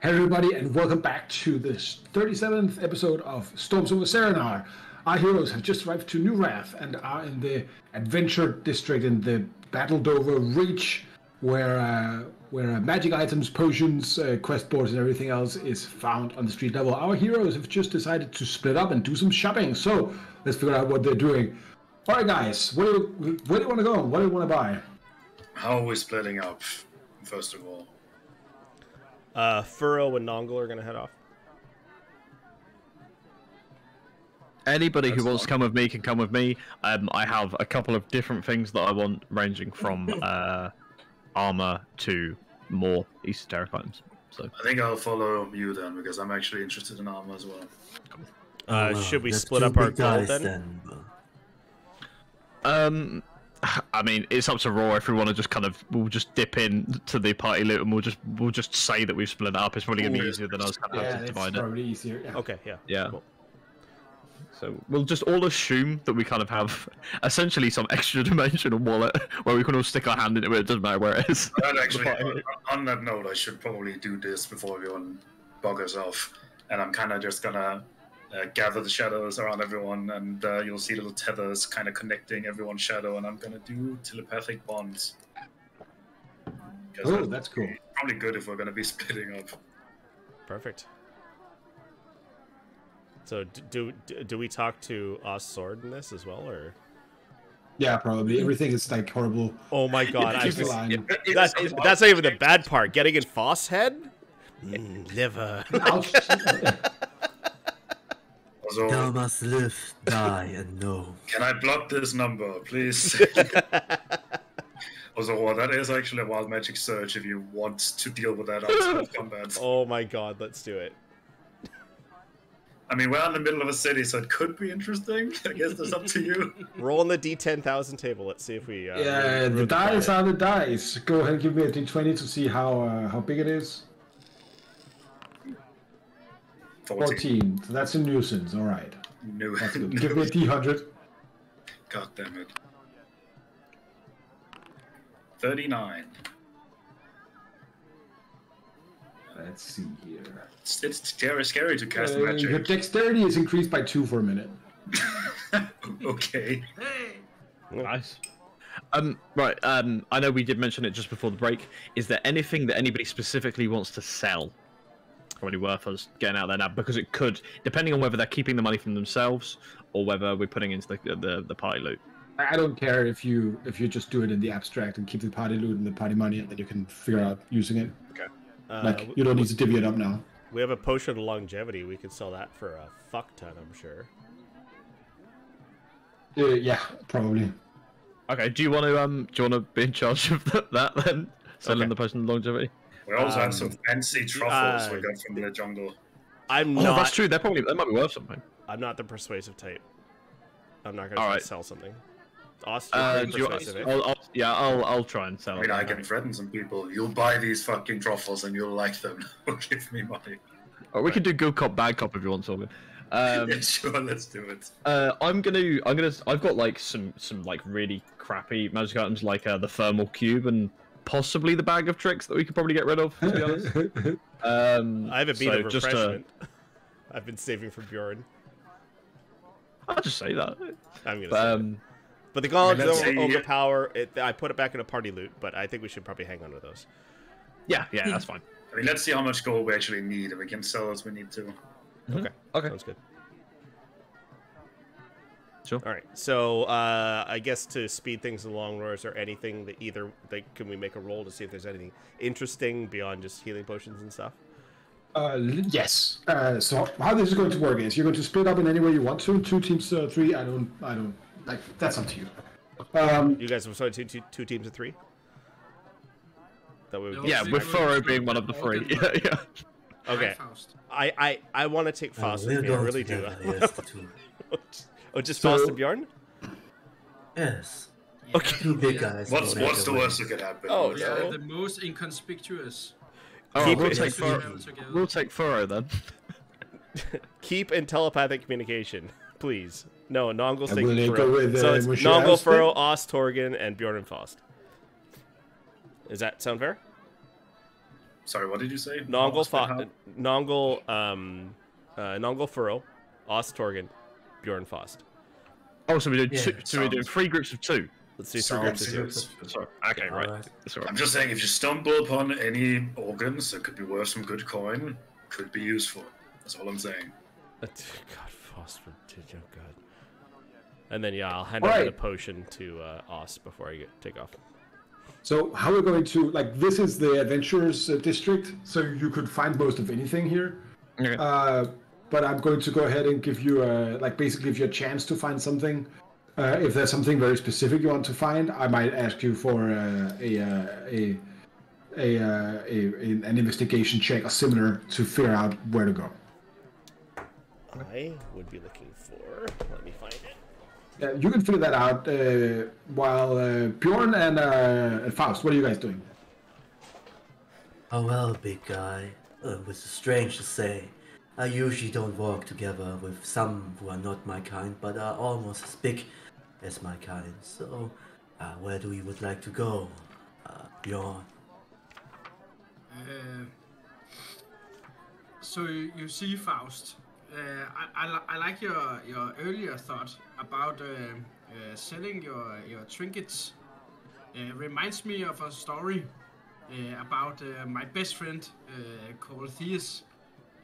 Hey everybody, and welcome back to this 37th episode of Storms over Cerenar. Our heroes have just arrived to New Wrath and are in the adventure district in the battled over reach, where uh, where uh, magic items, potions, uh, quest boards, and everything else is found on the street level. Our heroes have just decided to split up and do some shopping. So let's figure out what they're doing. All right, guys, where do you, where do you want to go? What do you want to buy? How are we splitting up? First of all, Uh, Furrow and Nongle are gonna head off. Anybody That's who wants to come with me can come with me. Um, I have a couple of different things that I want, ranging from uh, armor to more esoteric items. So I think I'll follow you then because I'm actually interested in armor as well. Uh, Oh, should we split up our big gold guys then? Um, I mean, it's up to Raw if we want to just kind of we'll just dip in to the party loot and we'll just we'll just say that we've split it up. It's probably gonna be easier than us kind of Yeah, have to it's divide it. probably easier. Yeah. Okay, yeah. Yeah. Cool. So we'll just all assume that we kind of have essentially some extra dimensional wallet where we can all stick our hand in it, but it doesn't matter where it is. And actually, on, on that note, I should probably do this before everyone buggers off. And I'm kind of just gonna uh, gather the shadows around everyone, and uh, you'll see little tethers kind of connecting everyone's shadow, and I'm gonna do telepathic bonds. Oh, that's that's cool. probably good if we're gonna be splitting up. Perfect. So do do, do we talk to Oz Sword in this as well, or? Yeah, probably. Everything is like horrible. Oh my God! I just, line. that's that's not even the bad part. Getting in Foss head. Mm, liver. Ouch. Also, Thou must live, die, and know. Can I block this number, please? also, well, that is actually a wild magic surge if you want to deal with that outside of combat. oh my God! Let's do it. I mean, we're in the middle of a city, so it could be interesting. I guess that's up to you. Roll on the D10 thousand table. Let's see if we. Uh, Yeah, really the dice planet. are the dice. Go ahead and give me a d20 to see how uh, how big it is. 14. 14. So that's a nuisance. All right. No. That's good. Give me a d100. God damn it. 39. Let's see here. It's, it's scary, scary to cast Uh, your magic. dexterity is increased by two for a minute. okay. Nice. Um, right. Um, I know we did mention it just before the break. Is there anything that anybody specifically wants to sell? Already worth us getting out there now because it could, depending on whether they're keeping the money from themselves or whether we're putting into the the, the party loot. I I don't care if you if you just do it in the abstract and keep the party loot and the party money, and then you can figure out using it. Uh, Like w- you don't need to divvy it up now. We have a potion of longevity. We could sell that for a fuck ton, I'm sure. Uh, yeah, probably. Okay. Do you want to um? Do you want to be in charge of that, that then? Selling Okay. the potion of longevity. We also Um, have some fancy truffles uh, we got from the jungle. I'm Oh, not. that's true. They're probably that might be worth something. I'm not the persuasive type. I'm not gonna try right. to sell something. Austin, Uh, you're do you, persuasive, eh? I'll, I'll, yeah, I'll I'll try and sell. I mean. I can threaten some people. You'll buy these fucking truffles and you'll like them. Or give me money. Or we can do good cop, bad cop if you want, Sorgan. Um, yeah, sure, let's do it. uh, I'm gonna, I'm gonna, I've got like some, some like really crappy magic items like uh, the thermal cube and possibly the bag of tricks that we could probably get rid of. To be honest, um, I have a beat so of just, uh, refreshment. I've been saving for Bjorn. I'll just say that. I'm gonna. But, say it. um, But the Gauntlet let's of see- Ogre Power, it, I put it back in a party loot, but I think we should probably hang on to those. yeah, yeah, that's fine. I mean, let's see how much gold we actually need, and we can sell as we need to. Okay. Okay. Sounds good. Sure. All right. So uh, I guess to speed things along, Roar, is there anything that either like can we make a roll to see if there's anything interesting beyond just healing potions and stuff? Uh, yes. Uh, so how this is going to work is you're going to split up in any way you want to. Two teams, uh, three. I don't. I don't. Like that's up to you. Um, You guys have sorry, two, two, two teams of three. That way we No, Yeah, with we're Furrow just being one of the three. Yeah, yeah. Okay. I I, I want to take Uh, Faust we'll. I really do. together, yes, the two. oh, just So- Faust and Bjorn. Yes. Okay. Two big guys. What's what's the worst that could happen? Oh, Yeah, no. the most inconspicuous. All Keep we'll take Furrow- Furrow. We'll take Furrow then. Keep in telepathic communication, please. No, Nongle's And taking will Furrow. go with, uh, so it's Moshe Nongle, Alistair? Furrow, Oz, Torgan, and Bjorn and Faust. Does that sound fair? Sorry, what did you say? Nongol, Lost and Fa- how? Nongol, um, uh, Nongol Furrow, Ost Torgen, Bjorn Faust. Oh, so we're doing Yeah, two, so we're doing three groups of two. Let's do three groups of two. Sorry. Okay, right. Alright. That's. I'm just saying, if you stumble upon any organs that could be worth some good coin, could be useful. That's all I'm saying. Uh, God, Faust for oh God. And then yeah, I'll hand All over right. the potion to uh, Ost before I get, take off. So how we're going to like this is the adventurers uh, district, so you could find most of anything here. Okay. Uh, but I'm going to go ahead and give you a like basically give you a chance to find something. Uh, if there's something very specific you want to find, I might ask you for uh, a, uh, a, a, uh, a, a an investigation check or similar to figure out where to go. I would be looking for. Let me find it. Yeah, you can figure that out uh, while uh, Bjorn and, uh, and Faust. What are you guys doing? Oh well, big guy. It was strange to say. I usually don't walk together with some who are not my kind, but are almost as big as my kind. So, uh, where do we would like to go, uh, Bjorn? Uh, so you you see, Faust. Uh, I, I, I like your, your earlier thought about uh, uh, selling your, your trinkets. Uh, reminds me of a story about my best friend called Theus.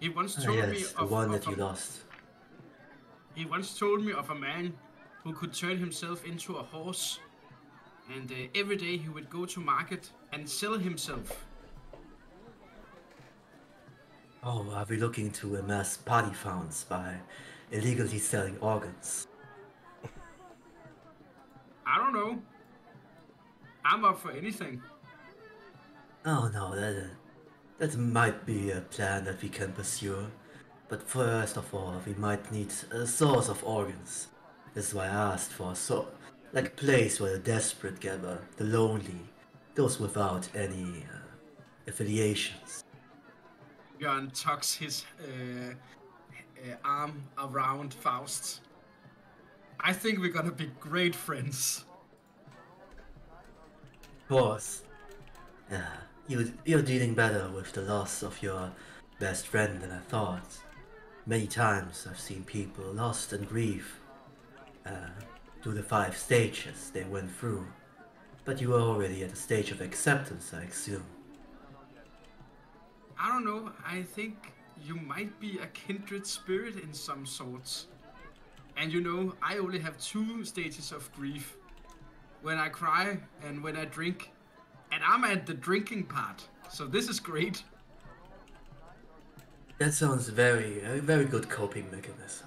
He once Ah, told me yes, the of, one of that you a, lost. He once told me of a man who could turn himself into a horse, and uh, every day he would go to market and sell himself. Oh, are we looking to amass party funds by illegally selling organs? I don't know. I'm up for anything. Oh no, that that might be a plan that we can pursue. But first of all, we might need a source of organs. This is why I asked for a so like a place where the desperate gather, the lonely, those without any uh, affiliations. Björn tucks his uh, uh, arm around Faust. I think we're gonna be great friends. Of course. Yeah, you you're dealing better with the loss of your best friend than I thought. Many times I've seen people lost in grief uh, through the five stages they went through. But you are already at a stage of acceptance, I assume. I don't know. I think you might be a kindred spirit in some sorts. And you know, I only have two stages of grief when I cry and when I drink. And I'm at the drinking part. So this is great. That sounds very, a very good coping mechanism.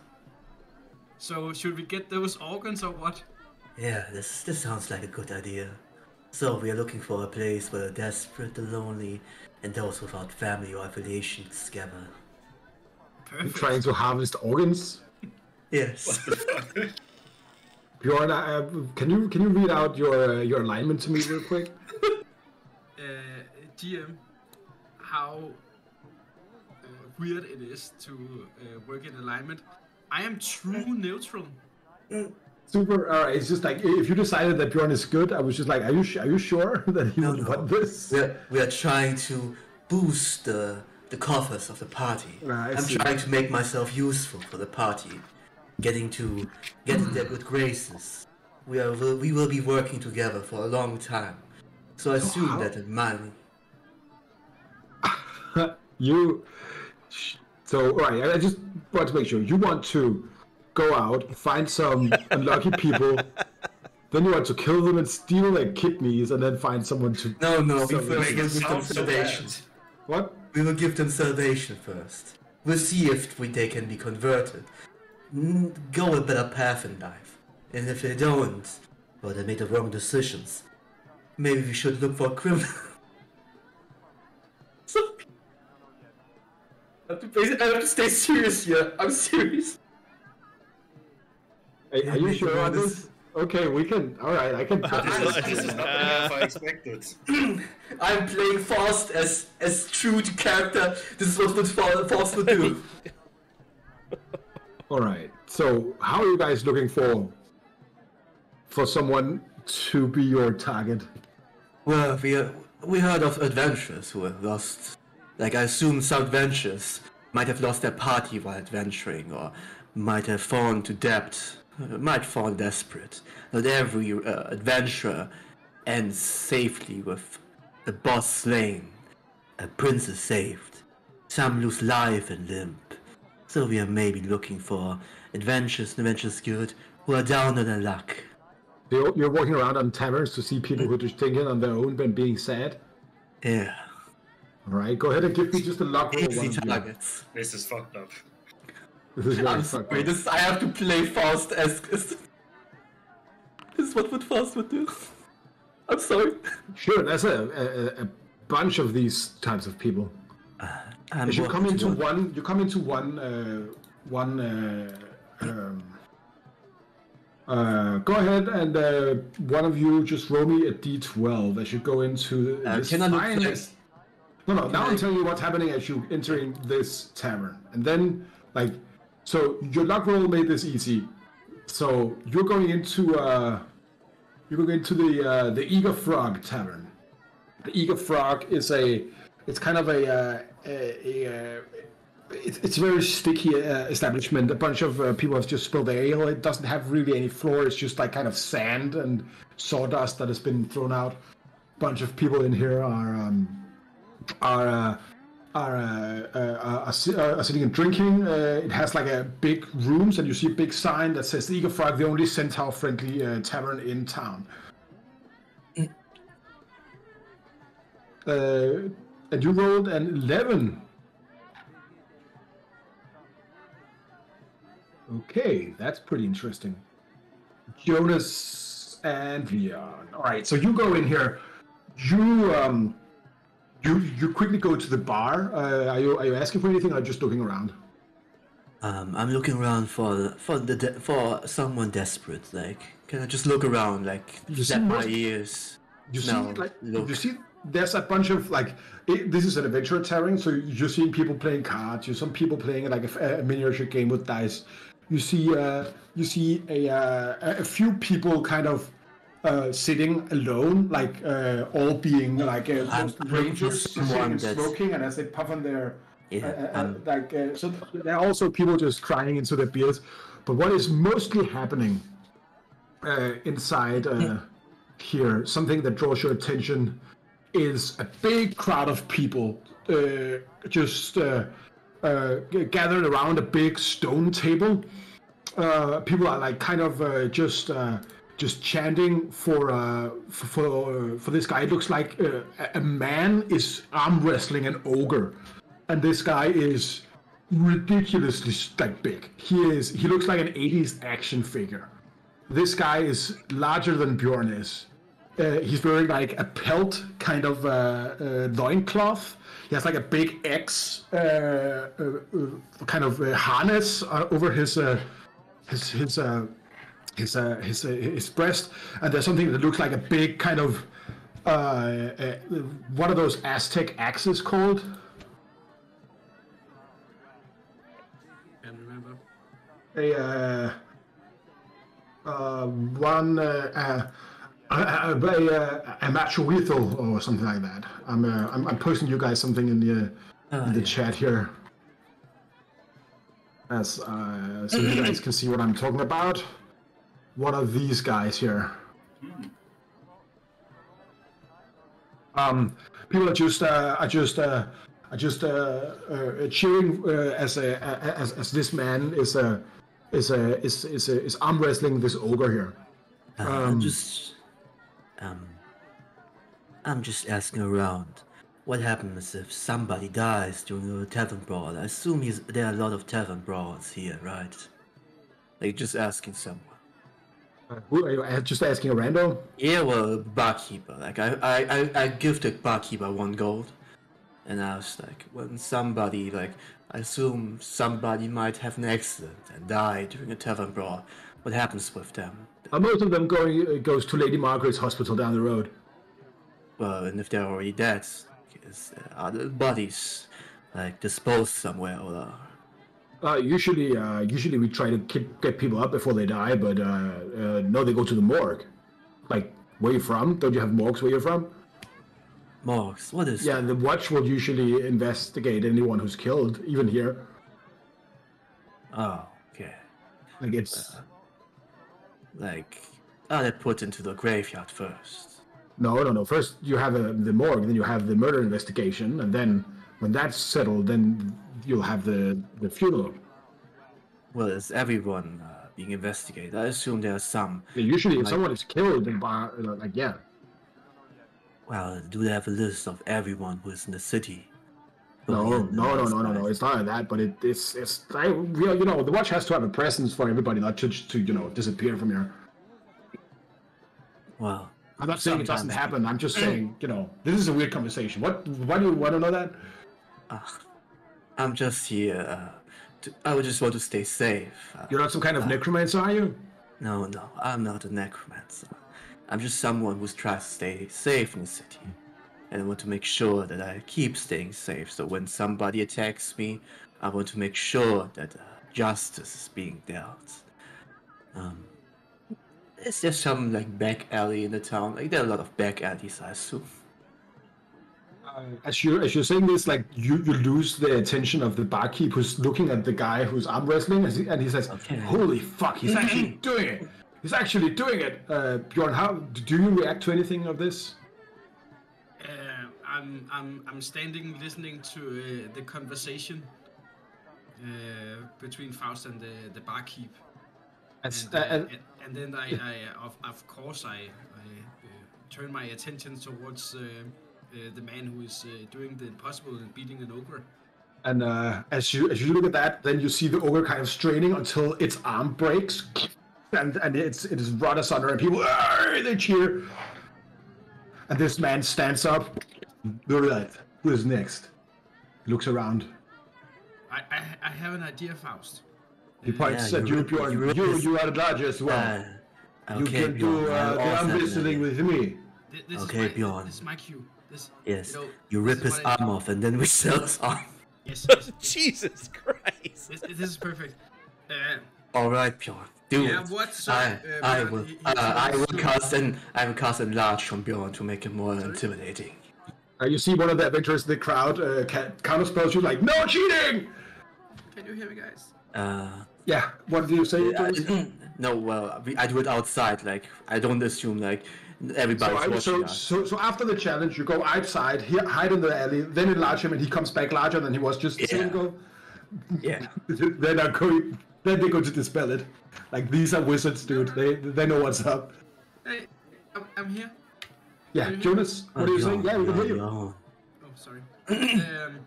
So should we get those organs or what? Yeah, this this sounds like a good idea. So we are looking for a place where the desperate, the lonely, and those without family or affiliations gather. Perfect. Trying to harvest organs. Yes. Bjorn, uh, can you can you read out your uh, your alignment to me real quick? uh, GM how uh, weird it is to uh, work in alignment. I am true neutral. Super. All right. It's just like if you decided that Bjorn is good, I was just like, are you su- are you sure that he No, would no. want this? we are, we are trying to boost the the coffers of the party. Right, I I'm see. trying to make myself useful for the party, getting to get in their good graces. We are we will be working together for a long time, so I assume how- that in mine. you. So right, I just want to make sure you want to go out, find some unlucky people. Then you want to kill them and steal their kidneys, and then find someone to. No, no, we So first make will give them so salvation. What? We will give them salvation first. We'll see if we, they can be converted. Go a better path in life. And if they don't, well, they made the wrong decisions, maybe we should look for a criminal. I have, to, I have to stay serious here. I'm serious. Are, are you sure on honest. this? Okay, we can. All right, I can. This is, this is not the I expected. I'm playing Faust as as true to character. This is what would Fa- Faust would do. All right. So, how are you guys looking for for someone to be your target? Well, we we heard of adventurers who have lost Like I assume some adventurers might have lost their party while adventuring, or might have fallen to debt, uh, might fall desperate. Not every uh, adventurer ends safely with a boss slain, a princess saved. Some lose life and limb. So we are maybe looking for adventures and adventures good who are down on their luck. You're, you're walking around on taverns to see people who are just thinking on their own and being sad. Yeah. All right, go ahead and give me just a luck roll. Easy one of targets. This is fucked up. This is very I'm fucked sorry, up. this I have to play Faust as this is what would Faust would do. I'm sorry. Sure, there's a, a, a bunch of these types of people. I'm As you come into one, you come into one, uh, one. Uh, um, uh, go ahead and uh, one of you just roll me a d12 as you go into Uh, this can I look finest- No, no. Now I- I'm telling you what's happening as you entering this tavern, and then like, so your luck roll made this easy. So you're going into uh, you're going into the uh, the Eager Frog Tavern. The Eager Frog is a, it's kind of a, uh, a, a it's, a very sticky uh, establishment. A bunch of uh, people have just spilled their ale. It doesn't have really any floor. It's just like kind of sand and sawdust that has been thrown out. A bunch of people in here are um, are uh, are, uh, uh, are, are sitting and drinking. Uh, it has like a big rooms, and you see a big sign that says "Eager Frog, the only centaur-friendly uh, tavern in town." Uh, and you rolled an eleven. Okay, that's pretty interesting. Jonas and Leon. All right, so you go in here. You um, you you quickly go to the bar. Uh, are you are you asking for anything or just looking around? Um, I'm looking around for for the de- for someone desperate. Like, can I just look around? Like, You see my most- ears. You see, No, like look. you see, there's a bunch of like it, this is an adventure tavern, so you're seeing people playing cards. You're some people playing like a, a miniature game with dice. You see, uh, you see a uh, a a few people kind of. Uh, sitting alone, like uh, all being like uh, I'm just looking for rangers sitting and smoking, and as they puff on their Yeah, uh, uh, um, like uh, so there are also people just crying into their beers. But what is mostly happening uh, inside uh, here, something that draws your attention, is a big crowd of people uh, just uh, uh, gathered around a big stone table. Uh, people are like kind of uh, just uh, just chanting for uh, for for, for this guy. It looks like uh, a- man is arm wrestling an ogre, and this guy is ridiculously like big. He is. He looks like an '80s action figure. This guy is larger than Bjorn is. Uh, he's wearing like a pelt kind of uh, uh, loincloth. He has like a big X uh, uh, uh, kind of uh, harness uh, over his uh, his his uh, his uh, his uh, his breast, and there's something that looks like a big kind of uh, uh, what are those Aztec axes called? Can't remember. a uh, uh, one uh, uh, a, a, a, a macuahuitl or something like that. I'm, uh, I'm I'm posting you guys something in the uh, in the chat here, as uh, so you guys can see what I'm talking about. What are these guys here? Um, people are just uh, are just uh, are just uh, uh, cheering uh, as a as, as this man is a is a is is, is arm wrestling this ogre here. Uh, just, um, I'm just asking around. What happens if somebody dies during a tavern brawl? I assume he's, there are a lot of tavern brawls here, right? Like just asking someone. Uh, who are you uh, just asking a rando? Yeah, well, barkeeper. Like I, I, I, I gifted barkeeper one gold, and I was like, when somebody like, I assume somebody might have an accident and die during a tavern brawl. What happens with them? Uh, most of them going uh, goes to Lady Margaret's hospital down the road. Well, and if they're already dead, is uh, are the bodies like disposed somewhere or? Uh, usually, uh, usually we try to get, get people up before they die, but uh, uh, no, they go to the morgue. Like, where you from? Don't you have morgues where you're from? Morgues? what is Yeah, the watch will usually investigate anyone who's killed, even here. Oh, okay. Like it's Like, are they put into the graveyard first? no, no, no. First you have uh the morgue, then you have the murder investigation, and then when that's settled, then you'll have the the funeral. Well, is everyone uh, being investigated? I assume there are some. Yeah, Usually, if someone is killed, in bar, like yeah, Well, do they have a list of everyone who is in the city? No, Who no, no, no, no, no. It's not like that, but it, it's it's I, you know the watch has to have a presence for everybody, not to to you know disappear from here. Well, I'm not saying it doesn't happen. I'm just saying, you know, this is a weird conversation. What? Why do you want to know that? uh, I'm just here. Uh, to, I would just want to stay safe. Uh, You're not some kind of necromancer, are you? no, no, I'm not a necromancer. I'm just someone who's trying to stay safe in the city. And I want to make sure that I keep staying safe. So when somebody attacks me, I want to make sure that uh, justice is being dealt. Um, is there some like back alley in the town? Like there are a lot of back alleys, I assume. As you as you're saying this, like you, you lose the attention of the barkeep who's looking at the guy who's arm wrestling, and he, and he says, Okay. "Holy fuck, he's actually doing it! He's actually doing it!" Uh, Bjorn, how do you react to anything of this? I'm I'm I'm standing listening to uh, the conversation uh, between Faust and the the barkeep, and, uh, and, and then I, I of, of course I, I uh, turn my attention towards uh, uh, the man who is uh, doing the impossible and beating an ogre. And uh, as you as you look at that, then you see the ogre kind of straining until its arm breaks, and and it's it is rot asunder, and people they cheer. And this man stands up. Look at that. Who is next? He looks around. I I, I have an idea, Faust. He points Yeah, at you you, re- Bjorn. you You, realize- you are large as well. Uh, you can Bjorn, do uh, I'll the arm wrestling with me. Thi- This Okay, is my, Bjorn. This is my cue. This, Yes, You, know, you rip is his what I- arm off and then we sell his arm. Yes, yes. Jesus Christ. this, this is perfect. Uh, All right, Bjorn, do Yeah, it. what, sir? I, Uh, I will, he- he uh, I will cast an, I will cast enlarge from Bjorn to make it more intimidating. Uh, you see one of the adventurers in the crowd uh, ca- counterspells you like, "No cheating!" Can you hear me, guys? Uh, Yeah. What do you say? I, no, well, we- I do it outside. Like I don't assume like So, everybody's I, watching so, us. so, so after the challenge, you go outside, he, hide in the alley, then enlarge him, and he comes back larger than he was just a Yeah. second ago. Yeah. then are going, then they go to dispel it. Like these are wizards, dude. They they know what's up. Hey, I'm, I'm here. Yeah, Jonas, what are you saying? Yeah, we can hear you. Oh, sorry. um,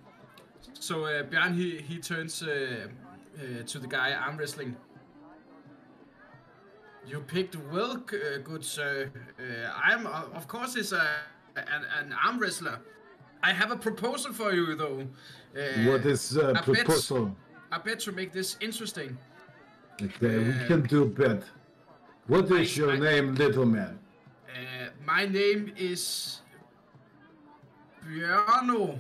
so uh, Bjørn, he, he turns uh, uh, to the guy arm wrestling. You picked well, uh, good sir. Uh, I'm, uh, of course, is a an, an arm wrestler. I have a proposal for you, though. Uh, What is uh, I bet- proposal? I bet to make this interesting. Okay, we can do bet. What is I- your I- name, little man? My name is Bjørno.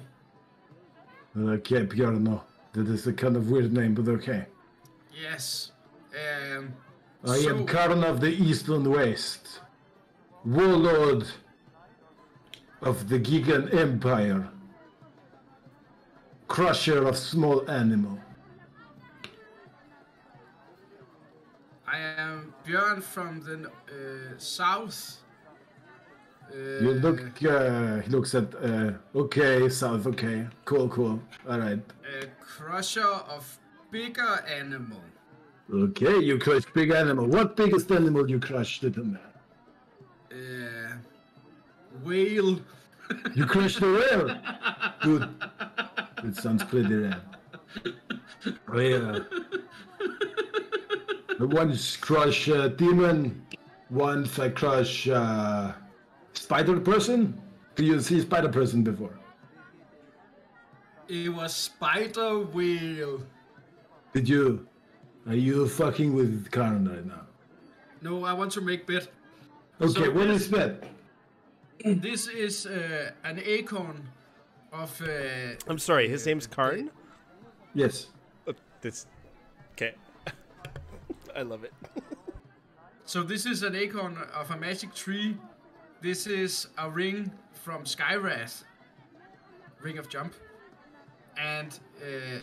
Okay, Bjorno. That is a kind of weird name, but okay. Yes. Um, I am so- Karn of the East and West, warlord of the Gigan Empire, crusher of small animal. I am Bjørn from the uh, south. Uh, You look. Uh, he looks at. Uh, okay, South. Okay, cool, cool. All right. a crusher of bigger animal. Okay, you crushed big animal. What biggest animal you crushed, little man? Uh, whale. You crushed the whale. Good. It sounds pretty. Oh yeah. Once crush uh, demon, once I crush uh, spider person. Do you see spider person before? It was spider Wheel. Did you? Are you fucking with Karn right now? No, I want to make bet. Okay, So what this- is that? This is uh, an acorn of. Uh, I'm sorry, his name's Karn? Yes. Uh, This. Okay. I love it. so this is an acorn of a magic tree. This is a ring from Skyrath. ring of jump, and uh,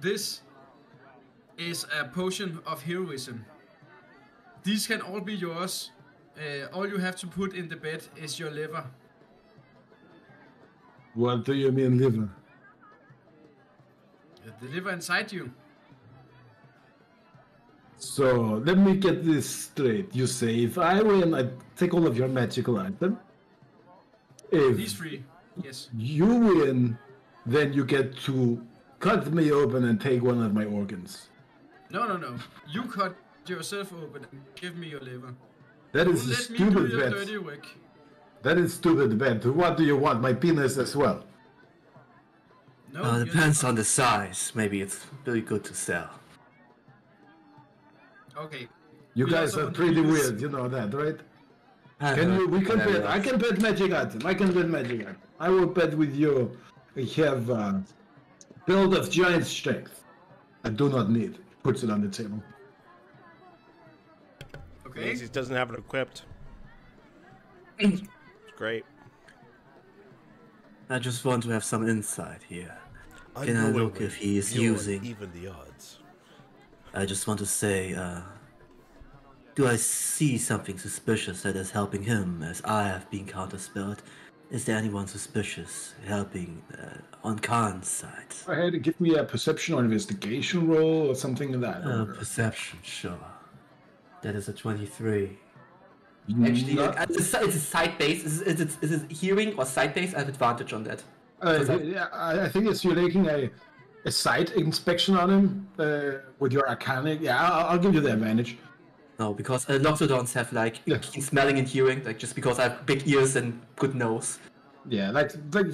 this is a potion of heroism. These can all be yours. Uh, all you have to put in the bed is your liver. What do you mean, liver? Uh, The liver inside you. So let me get this straight. You say if I win, I take all of your magical items. If These three. Yes. you win, then you get to cut me open and take one of my organs. No, no, no. You cut yourself open and give me your liver. That is Don't is a let me do stupid your bet. dirty work. That is stupid bet. What do you want? My penis as well. No, Uh, you're depends on the size. Maybe it's really good to sell. Okay. You We guys are pretty use- weird, you know that, right? Can you? We can bet. I can bet magic item. I can bet magic item. I will bet with you. I have uh, belt of giant strength. I do not need. Puts it on the table. Okay. Means he doesn't have it equipped. it's great. I just want to have some insight here. Can I Unknowingly, look if he is using- even the odds. I just want to say, uh, do I see something suspicious that is helping him as I have been counterspelled? Is there anyone suspicious helping uh, on Karn's side? I had to give me a perception or investigation roll or something in that. Uh, perception, sure. That is a 23. Actually, Not- it's, a, it's a side base. Is, is, it, is it hearing or side base? I have advantage on that. Uh, yeah, I I think it's you're taking a, a site inspection on him uh, with your arcanic. Yeah, I'll, I'll give you the advantage. No, because uh, Loxodons have like Yeah. keen smelling and hearing, like just because I have big ears and good nose. Yeah, like, like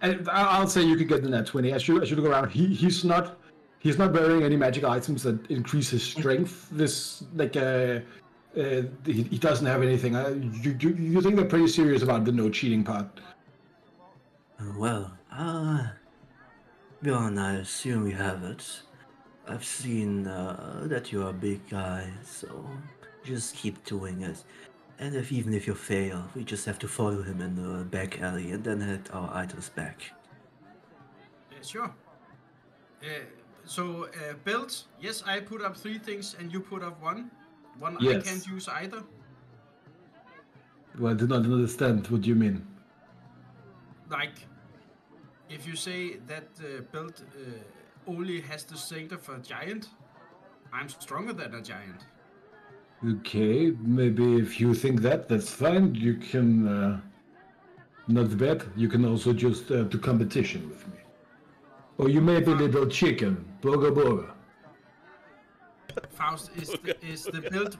I'll say you could get the nat twenty. I should I should look around. He he's not he's not wearing any magic items that increase his strength. This like uh, uh he, he doesn't have anything. Uh, you, you you think they're pretty serious about the no cheating part? Uh, well, ah, Bjorn, I assume you have it. I've seen uh, that you're a big guy, so just keep doing it. And if even if you fail, we just have to follow him in the back alley and then head our items back. Uh, sure. Uh, so, uh, belt. Yes, I put up three things and you put up one. One I can't use either. Well, I do not understand what you mean. Like, if you say that the belt uh, only has the strength of a giant, I'm stronger than a giant. Okay, maybe if you think that, that's fine. You can uh, not bet. You can also just uh, do competition with me. Or you may be little chicken, boga boga. Faust, is the, is the belt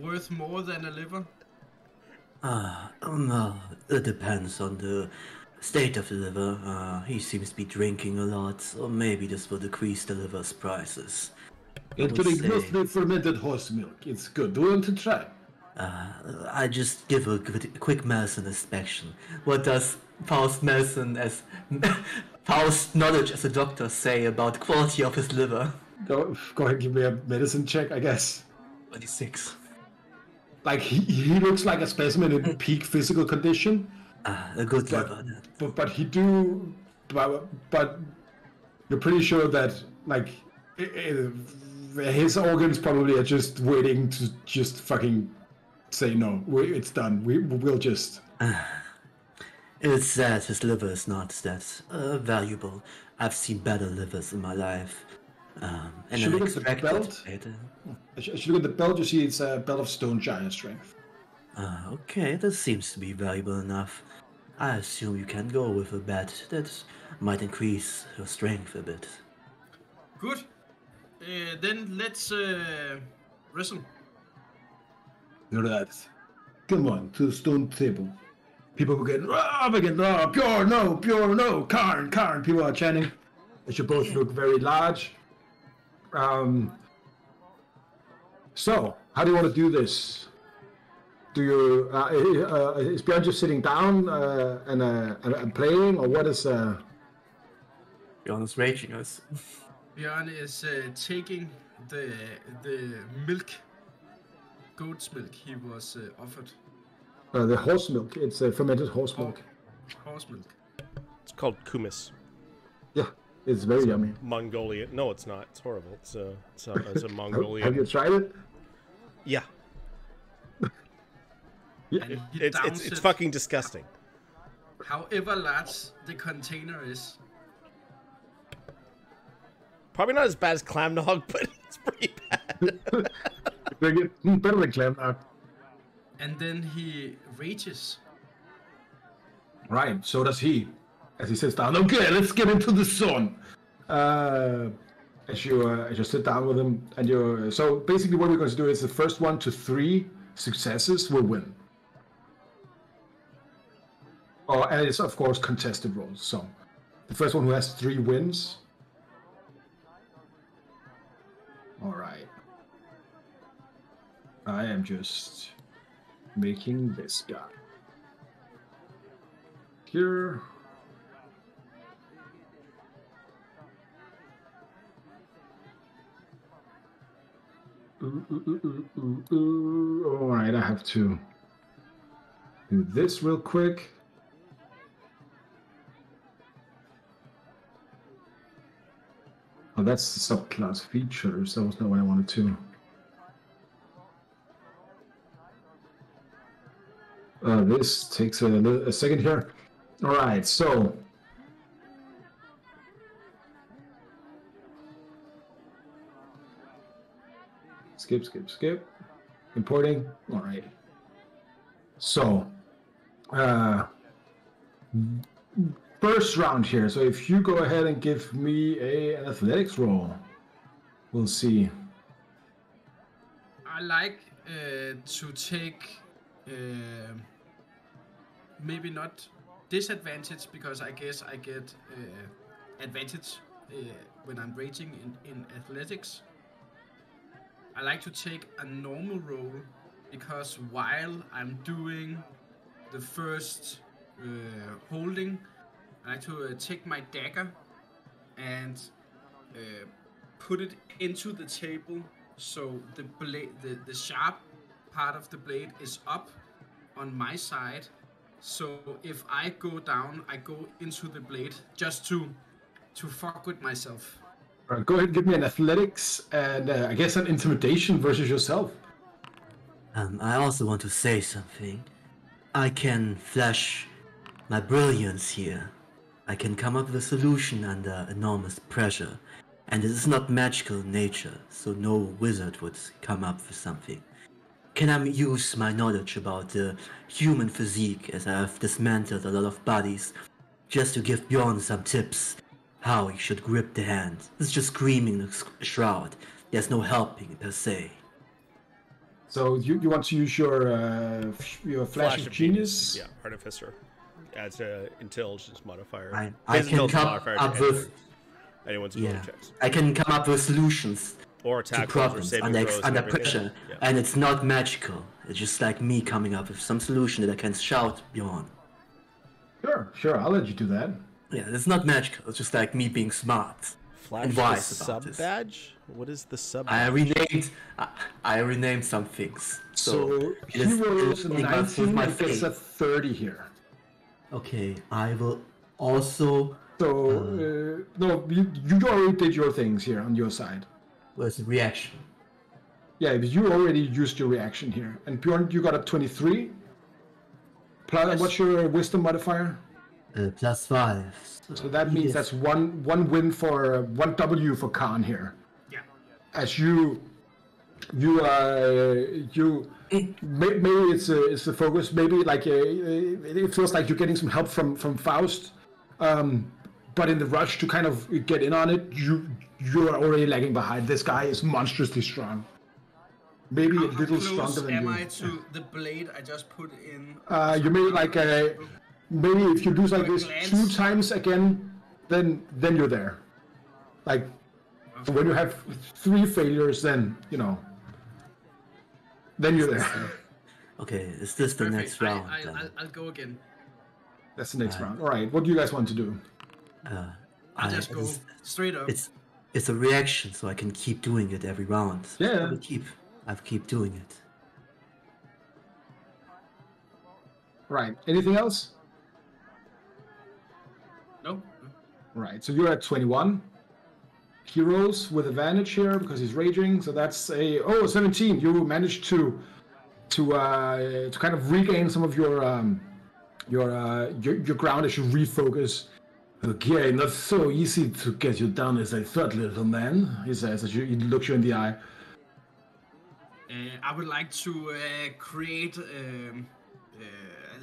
worth more than a liver? Ah, oh no, it depends on the state of the liver. Uh, he seems to be drinking a lot, or maybe this will decrease the liver's prices. Drinks say- mostly fermented horse milk. It's good. Do you want to try? Uh, I just give a good, quick medicine inspection. What does Faust medicine as Faust knowledge as a doctor say about quality of his liver? Go, go ahead, give me a medicine check, I guess. 26. Like he, he looks like a specimen in peak physical condition, Ah, a good But- but but he do, but, but you're pretty sure that like i i his organs probably are just waiting to just fucking say no. We, it's done. We we'll just. It's sad his liver is not that uh, valuable. I've seen better livers in my life. Um, and Should look at the belt? should, look at the belt. You see, it's a belt of stone giant strength. Ah, okay, that seems to be valuable enough. I assume you can go with a bat. that might increase your strength a bit. Good. Uh, then let's uh, wrestle. Right. Come on, to the stone table. People were getting up again. Oh, pure no, pure no, Karn, Karn. People are chanting. They should both look very large. Um. So, how do you want to do this? Do you uh, uh, is Björn just sitting down uh, and, uh, and, and playing, or what is? Uh, Bjorn is raging us. Björn is uh, taking the the milk, goat's milk he was uh, offered. uh, the horse milk. It's uh, fermented horse Oh, milk. horse milk. It's called kumis. Yeah, it's very yummy. Mongolian. No, it's not. It's horrible. It's a it's a, it's a Mongolian. Have you tried it? Yeah, Yeah. And he it's it's it's it fucking disgusting. However large the container is. Probably not as bad as clam nog, but it's pretty bad. Very good. Better than clam now. And then he rages. Right, so does he. As he sits down, okay, let's get into the sun. Uh, as you uh, as you sit down with him, and you so basically what we're going to do is the first one to three successes will win. Oh, and it's of course contested rolls. So the first one who has three wins. All right. I am just making this guy here. Ooh, ooh, ooh. All right, I have to do this real quick. Oh, that's the subclass features. That was not what I wanted to. Uh, this takes a, a second here. All right, so skip, skip, skip. Importing. All right. So, uh, first round here. So if you go ahead and give me a, an athletics roll, we'll see. I like uh, to take uh, maybe not disadvantage because I guess I get uh, advantage uh, when I'm rating in, in athletics. I like to take a normal roll because while I'm doing the first uh, holding, I like to uh, take my dagger and uh, put it into the table so the blade, the, the sharp part of the blade is up on my side. So if I go down, I go into the blade just to to fuck with myself. All right, go ahead and give me an athletics and uh, I guess an intimidation versus yourself. Um, I also want to say something. I can flash my brilliance here. I can come up with a solution under enormous pressure. And it is not magical in nature, so no wizard would come up with something. Can I use my knowledge about the human physique as I have dismantled a lot of bodies just to give Bjorn some tips how he should grip the hand? It's just screaming the shroud. There's no helping per se. So you, you want to use your uh, your flash, of genius? Yeah, artificer. Adds a intelligence modifier. I, I His can come modifier up with anyone- anyone's ability yeah. checks I can come up with solutions or attack rolls or problems saving under, throws under pressure, Yeah. and it's not magical. It's just like me coming up with some solution that I can shout beyond. Sure, sure. I'll let you do that. Yeah, it's not magical. It's just like me being smart. Flash and the wise about sub this. badge. What is the sub? I badge? renamed. I, I renamed some things. So, So it he is- rolls a with 19 my and gets a 30 here. Okay, I will also So, uh, no, you, you already did your things here on your side. with reaction. Yeah, but you already used your reaction here. And Bjorn, you got a 23. Plus, Yes. what's your wisdom modifier? Uh, plus five. So that means yes. that's one one win for one W for Karn here. Yeah. As you, you uh, you maybe it's a, it's the focus. Maybe like uh, it feels like you're getting some help from from Faust, um, but in the rush to kind of get in on it, you you are already lagging behind. This guy is monstrously strong. Maybe a How little close stronger than am you. I to the blade I just put in? Uh, you may like uh, maybe if you do like this glance. two times again, then then you're there. Like when you have three failures, then you know, then you're there. Okay, is this the Perfect. next round? I, then? I'll, I'll go again. That's the next round. All right, what do you guys want to do? Uh, I'll I- just go it's- straight up. It's it's a reaction, so I can keep doing it every round. Yeah. I will keep I'll keep doing it. Right. Anything else? No. Right, so you're at 21. Heroes with advantage here because he's raging. So that's a oh 17. You managed to to uh, to kind of regain some of your um, your, uh, your your ground as you refocus. Okay, not so easy to get you down as I thought, little man. He says as you, he looks you in the eye. Uh, I would like to uh, create um, uh,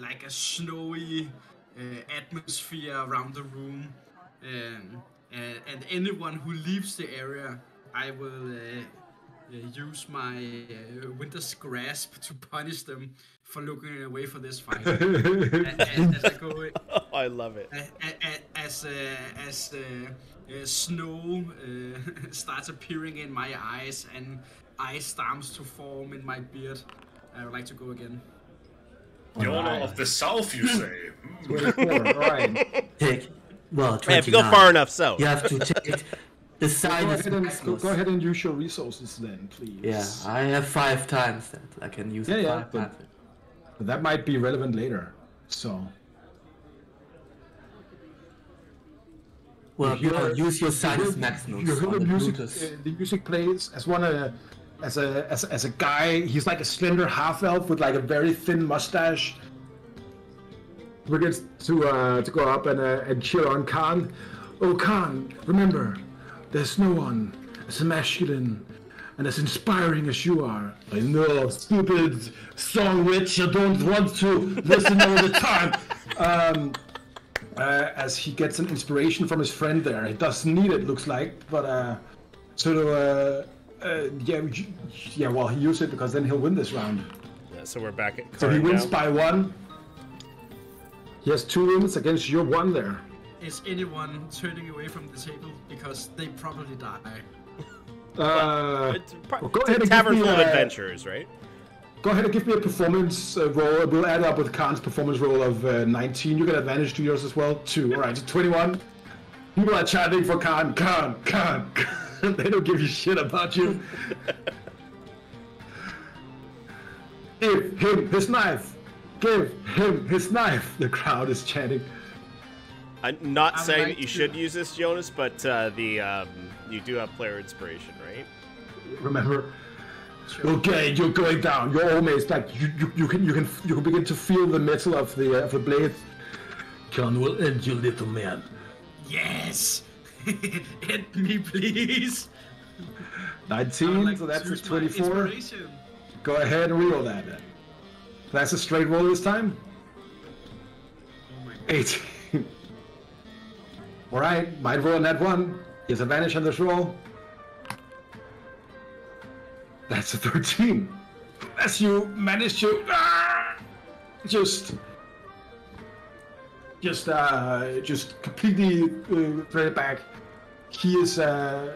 like a snowy uh, atmosphere around the room, um, and, and anyone who leaves the area, I will uh, uh, use my uh, Winter's Grasp to punish them for looking away for this fight. A- a- as I go, Oh, I love it. as uh, as uh, uh, snow uh, starts appearing in my eyes and ice starts to form in my beard, I would like to go again. The owner of the South, you say? 24. All right. Take, well, 29. Yeah, if you go far enough south. You have to take the Go ahead, and, go, ahead and use your resources then, please. Yeah, I have five times that. I can use Yeah, it yeah, but- But that might be relevant later. So Well, you you use your you sinus hear- maximus You hear the the music. Uh, the music plays as one uh, as a as, as a guy. He's like a slender half elf with like a very thin mustache. Begins to uh, to go up and uh, and cheer on Karn. Oh Karn, remember, there's no one as masculine and as inspiring as you are. I know, stupid song witch. I don't want to listen all the time. Um, uh, as he gets an inspiration from his friend there. He doesn't need it, looks like, but uh, so uh, uh, yeah, yeah. Well, he uses it because then he'll win this round. Yeah, so we're back at So he wins now. by one. He has two wins against your one there. Is anyone turning away from the table because they probably die? Uh, well, go it's ahead a and give me full of a- adventurers, right? go ahead and give me a performance uh, roll. We'll add up with Karn's performance roll of uh, 19. You get advantage to yours as well. Two. All right, so 21. People are chanting for Karn, Karn, Karn. Karn. they don't give you shit about you. Give him his knife. Give him his knife. The crowd is chanting. I'm not I would saying like that you to- should use this, Jonas, but uh, the um, you do have player inspiration, right? Remember? Okay, you're going down. You're almost like you, you, you can you can you can begin to feel the metal of the uh, of the blade. Karn will end you, little man. Yes! Hit me, please! 19, like so that's a 24. Go ahead and reroll that then. That's a straight roll this time. Oh 18. All right, might roll on that one. He has advantage on this roll. That's a 13. As you manage to ah, just just uh just completely uh, thread it back. He is uh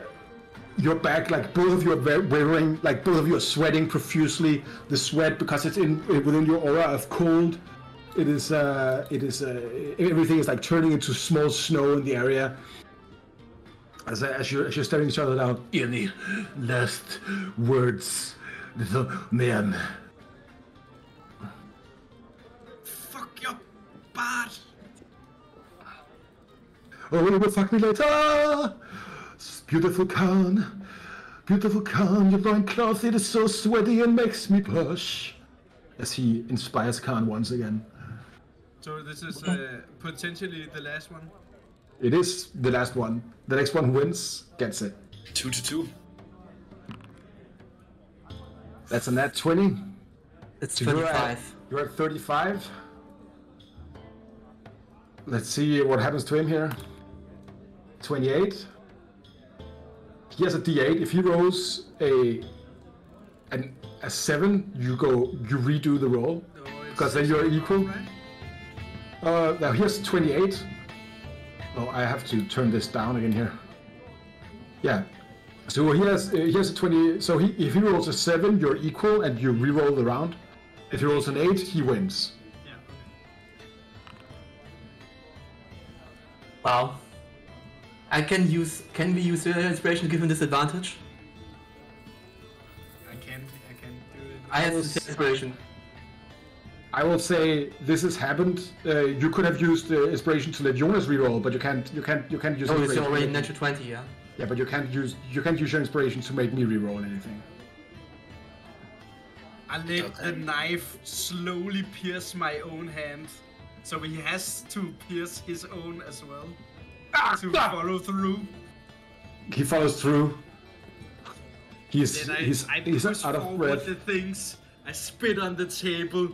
your back, like both of you are ve- wearing, like both of you are sweating profusely. The sweat, because it's in within your aura of cold, it is, uh, it is, uh, everything is like turning into small snow in the area. As, as you're, as you're staring each other down, any last words, little man? Fuck your butt! Oh, you will fuck me later. Beautiful Karn, beautiful Karn, your loincloth, it is so sweaty and makes me blush. As he inspires Karn once again. So this is uh, potentially the last one. It is the last one. The next one who wins gets it. Two to two. That's a nat 20. It's So you're at- 25. You're at 35. Let's see what happens to him here. 28. He has a d8. If he rolls a an, a 7, you go you redo the roll. No, Because then you're equal. right? Uh, now here's 28. Oh, I have to turn this down again here. Yeah. So he has uh, he has a 20. So he if he rolls a seven, you're equal, and you re-roll the round. If he rolls an eight, he wins. Yeah. Wow. I can use. Can we use the inspiration given disadvantage? I can't. I can't do it. I have was- the inspiration. I will say this has happened. Uh, you could have used uh, inspiration to let Jonas reroll, but you can't. You can't. You can't use. Oh, it's already natural 20, yeah? Yeah, but you can't use. You can't use your inspiration to make me reroll anything. I let Okay. the knife slowly pierce my own hand, so he has to pierce his own as well to ah! follow through. He follows through. He's Then I, he's I he's push out of breath. the things. I spit on the table.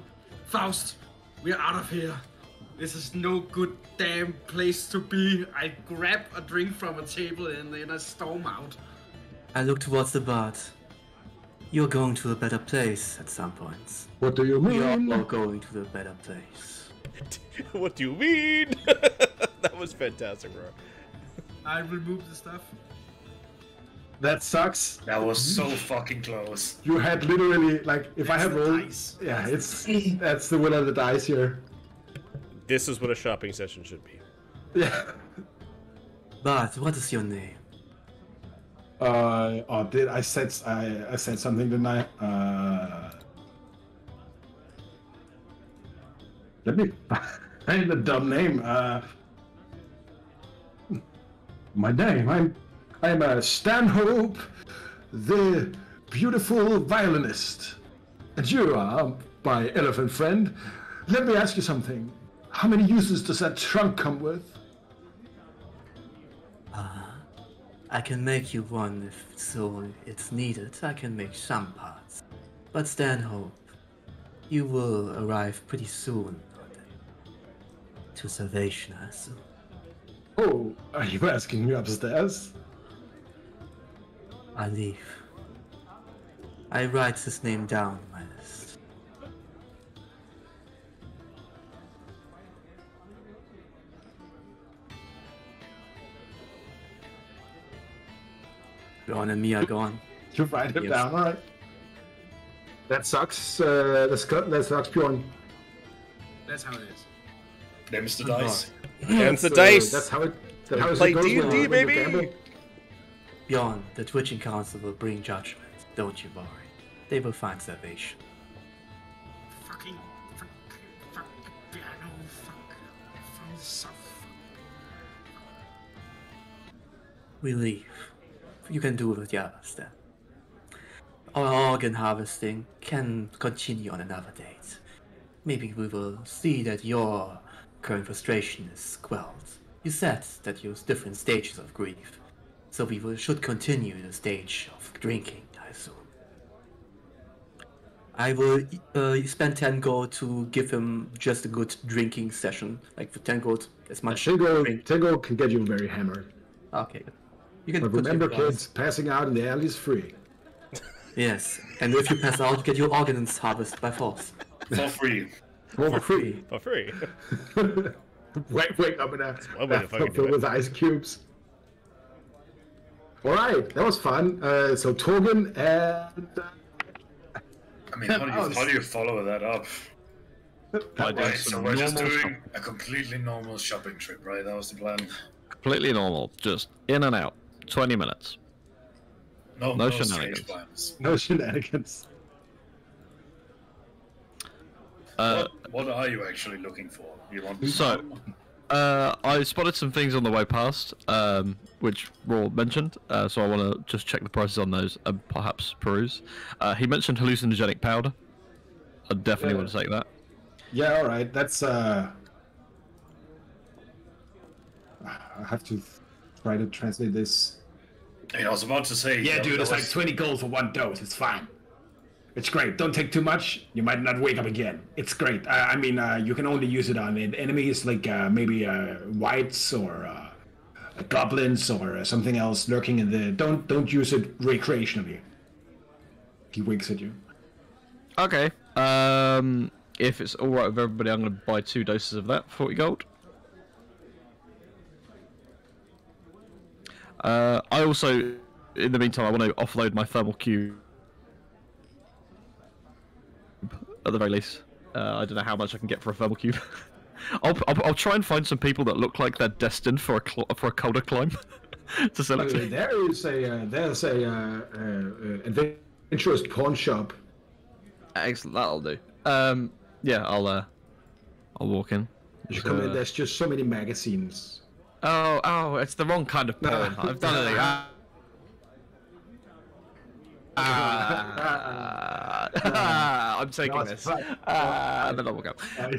Faust, we're out of here. This is no good damn place to be. I grab a drink from a table and then I storm out. I look towards the bard. You're going to a better place at some point. What do you We are mean? all going to the better place. what do you mean? that was fantastic, bro. I remove the stuff. That sucks. That was so fucking close. You had literally like if I That's had rolled. dice. Yeah, it's that's the will of the dice here. This is what a shopping session should be. Yeah. But what is your name? Uh, oh, did I said I I said something didn't I? Uh, let me find the dumb name. Uh, my name. I'm I'm uh, Stanhope, the beautiful violinist, and you are my elephant friend. Let me ask you something. How many uses does that trunk come with? I can make you one if so it's needed. I can make some parts. But Stanhope, you will arrive pretty soon. To salvation, I assume. Oh, are you asking me upstairs? I leave. I write his name down on my list. Bjorn and me are gone. You write it Yes. down, alright. That sucks. Uh, that, sc- that sucks, Bjorn. That's how it is. Name's the uh-huh. dice. And the So dice. That's how it. That's how it Play D&D, you- when you baby. gamble. Bjorn, the Twitching Council will bring judgment. Don't you worry. They will find salvation. Fucking. Fuck. Fuck. Piano. Fuck. From the south. We leave. You can do it with the others then. Our organ harvesting can continue on another date. Maybe we will see that your current frustration is quelled. You said that you're different stages of grief, so we will, should continue the stage of drinking, I assume. I will uh, spend 10 gold to give him just a good drinking session. Like for 10 gold, as much Tingo, drink. Tingo can get you very hammered. Okay. You can But remember, your glass- kids, passing out in the alley is free. Yes, and if you pass out, get your organs harvested by force. For free. For free. For free. wake, wake up in a one way to fucking bathtub filled with ice cubes. All right, that was fun. Uh, so Torgen and uh, I mean, how do you, how do you follow that up? I do Right, so we're just doing shop- a completely normal shopping trip, right? That was the plan. completely normal, just in and out, twenty minutes. No, No no, strange shenanigans. no shenanigans. Uh, What, what are you actually looking for? You want So- uh, I spotted some things on the way past, um, which Raw mentioned, uh, so I want to just check the prices on those and perhaps peruse. Uh, he mentioned hallucinogenic powder. I definitely Yeah. want to take that. Yeah, all right. That's uh. I have to try to translate this. I was about to say. Yeah, dude, that it's like 20 gold for one dose. It's fine. It's great. Don't take too much. You might not wake up again. It's great. I, I mean, uh, you can only use it on en- enemies like uh, maybe uh, wights or uh, goblins or uh, something else lurking in the. Don't don't use it recreationally. He winks at you. Okay. Um, if it's all right with everybody, I'm going to buy two doses of that, forty gold. Uh, I also, in the meantime, I want to offload my thermal cube. At the very least, uh, I don't know how much I can get for a thermal cube. I'll, I'll, I'll try and find some people that look like they're destined for a cl- for a colder climb to sell it Uh, to. there is a uh, there's a uh, uh, uh, adventurous pawn shop. Excellent, that'll do. Um, yeah, I'll uh, I'll walk in. You should come in. There's just so many magazines. Oh, oh, it's the wrong kind of porn. I've done it. Ah. I'm taking No, this. Ah, and then I'll.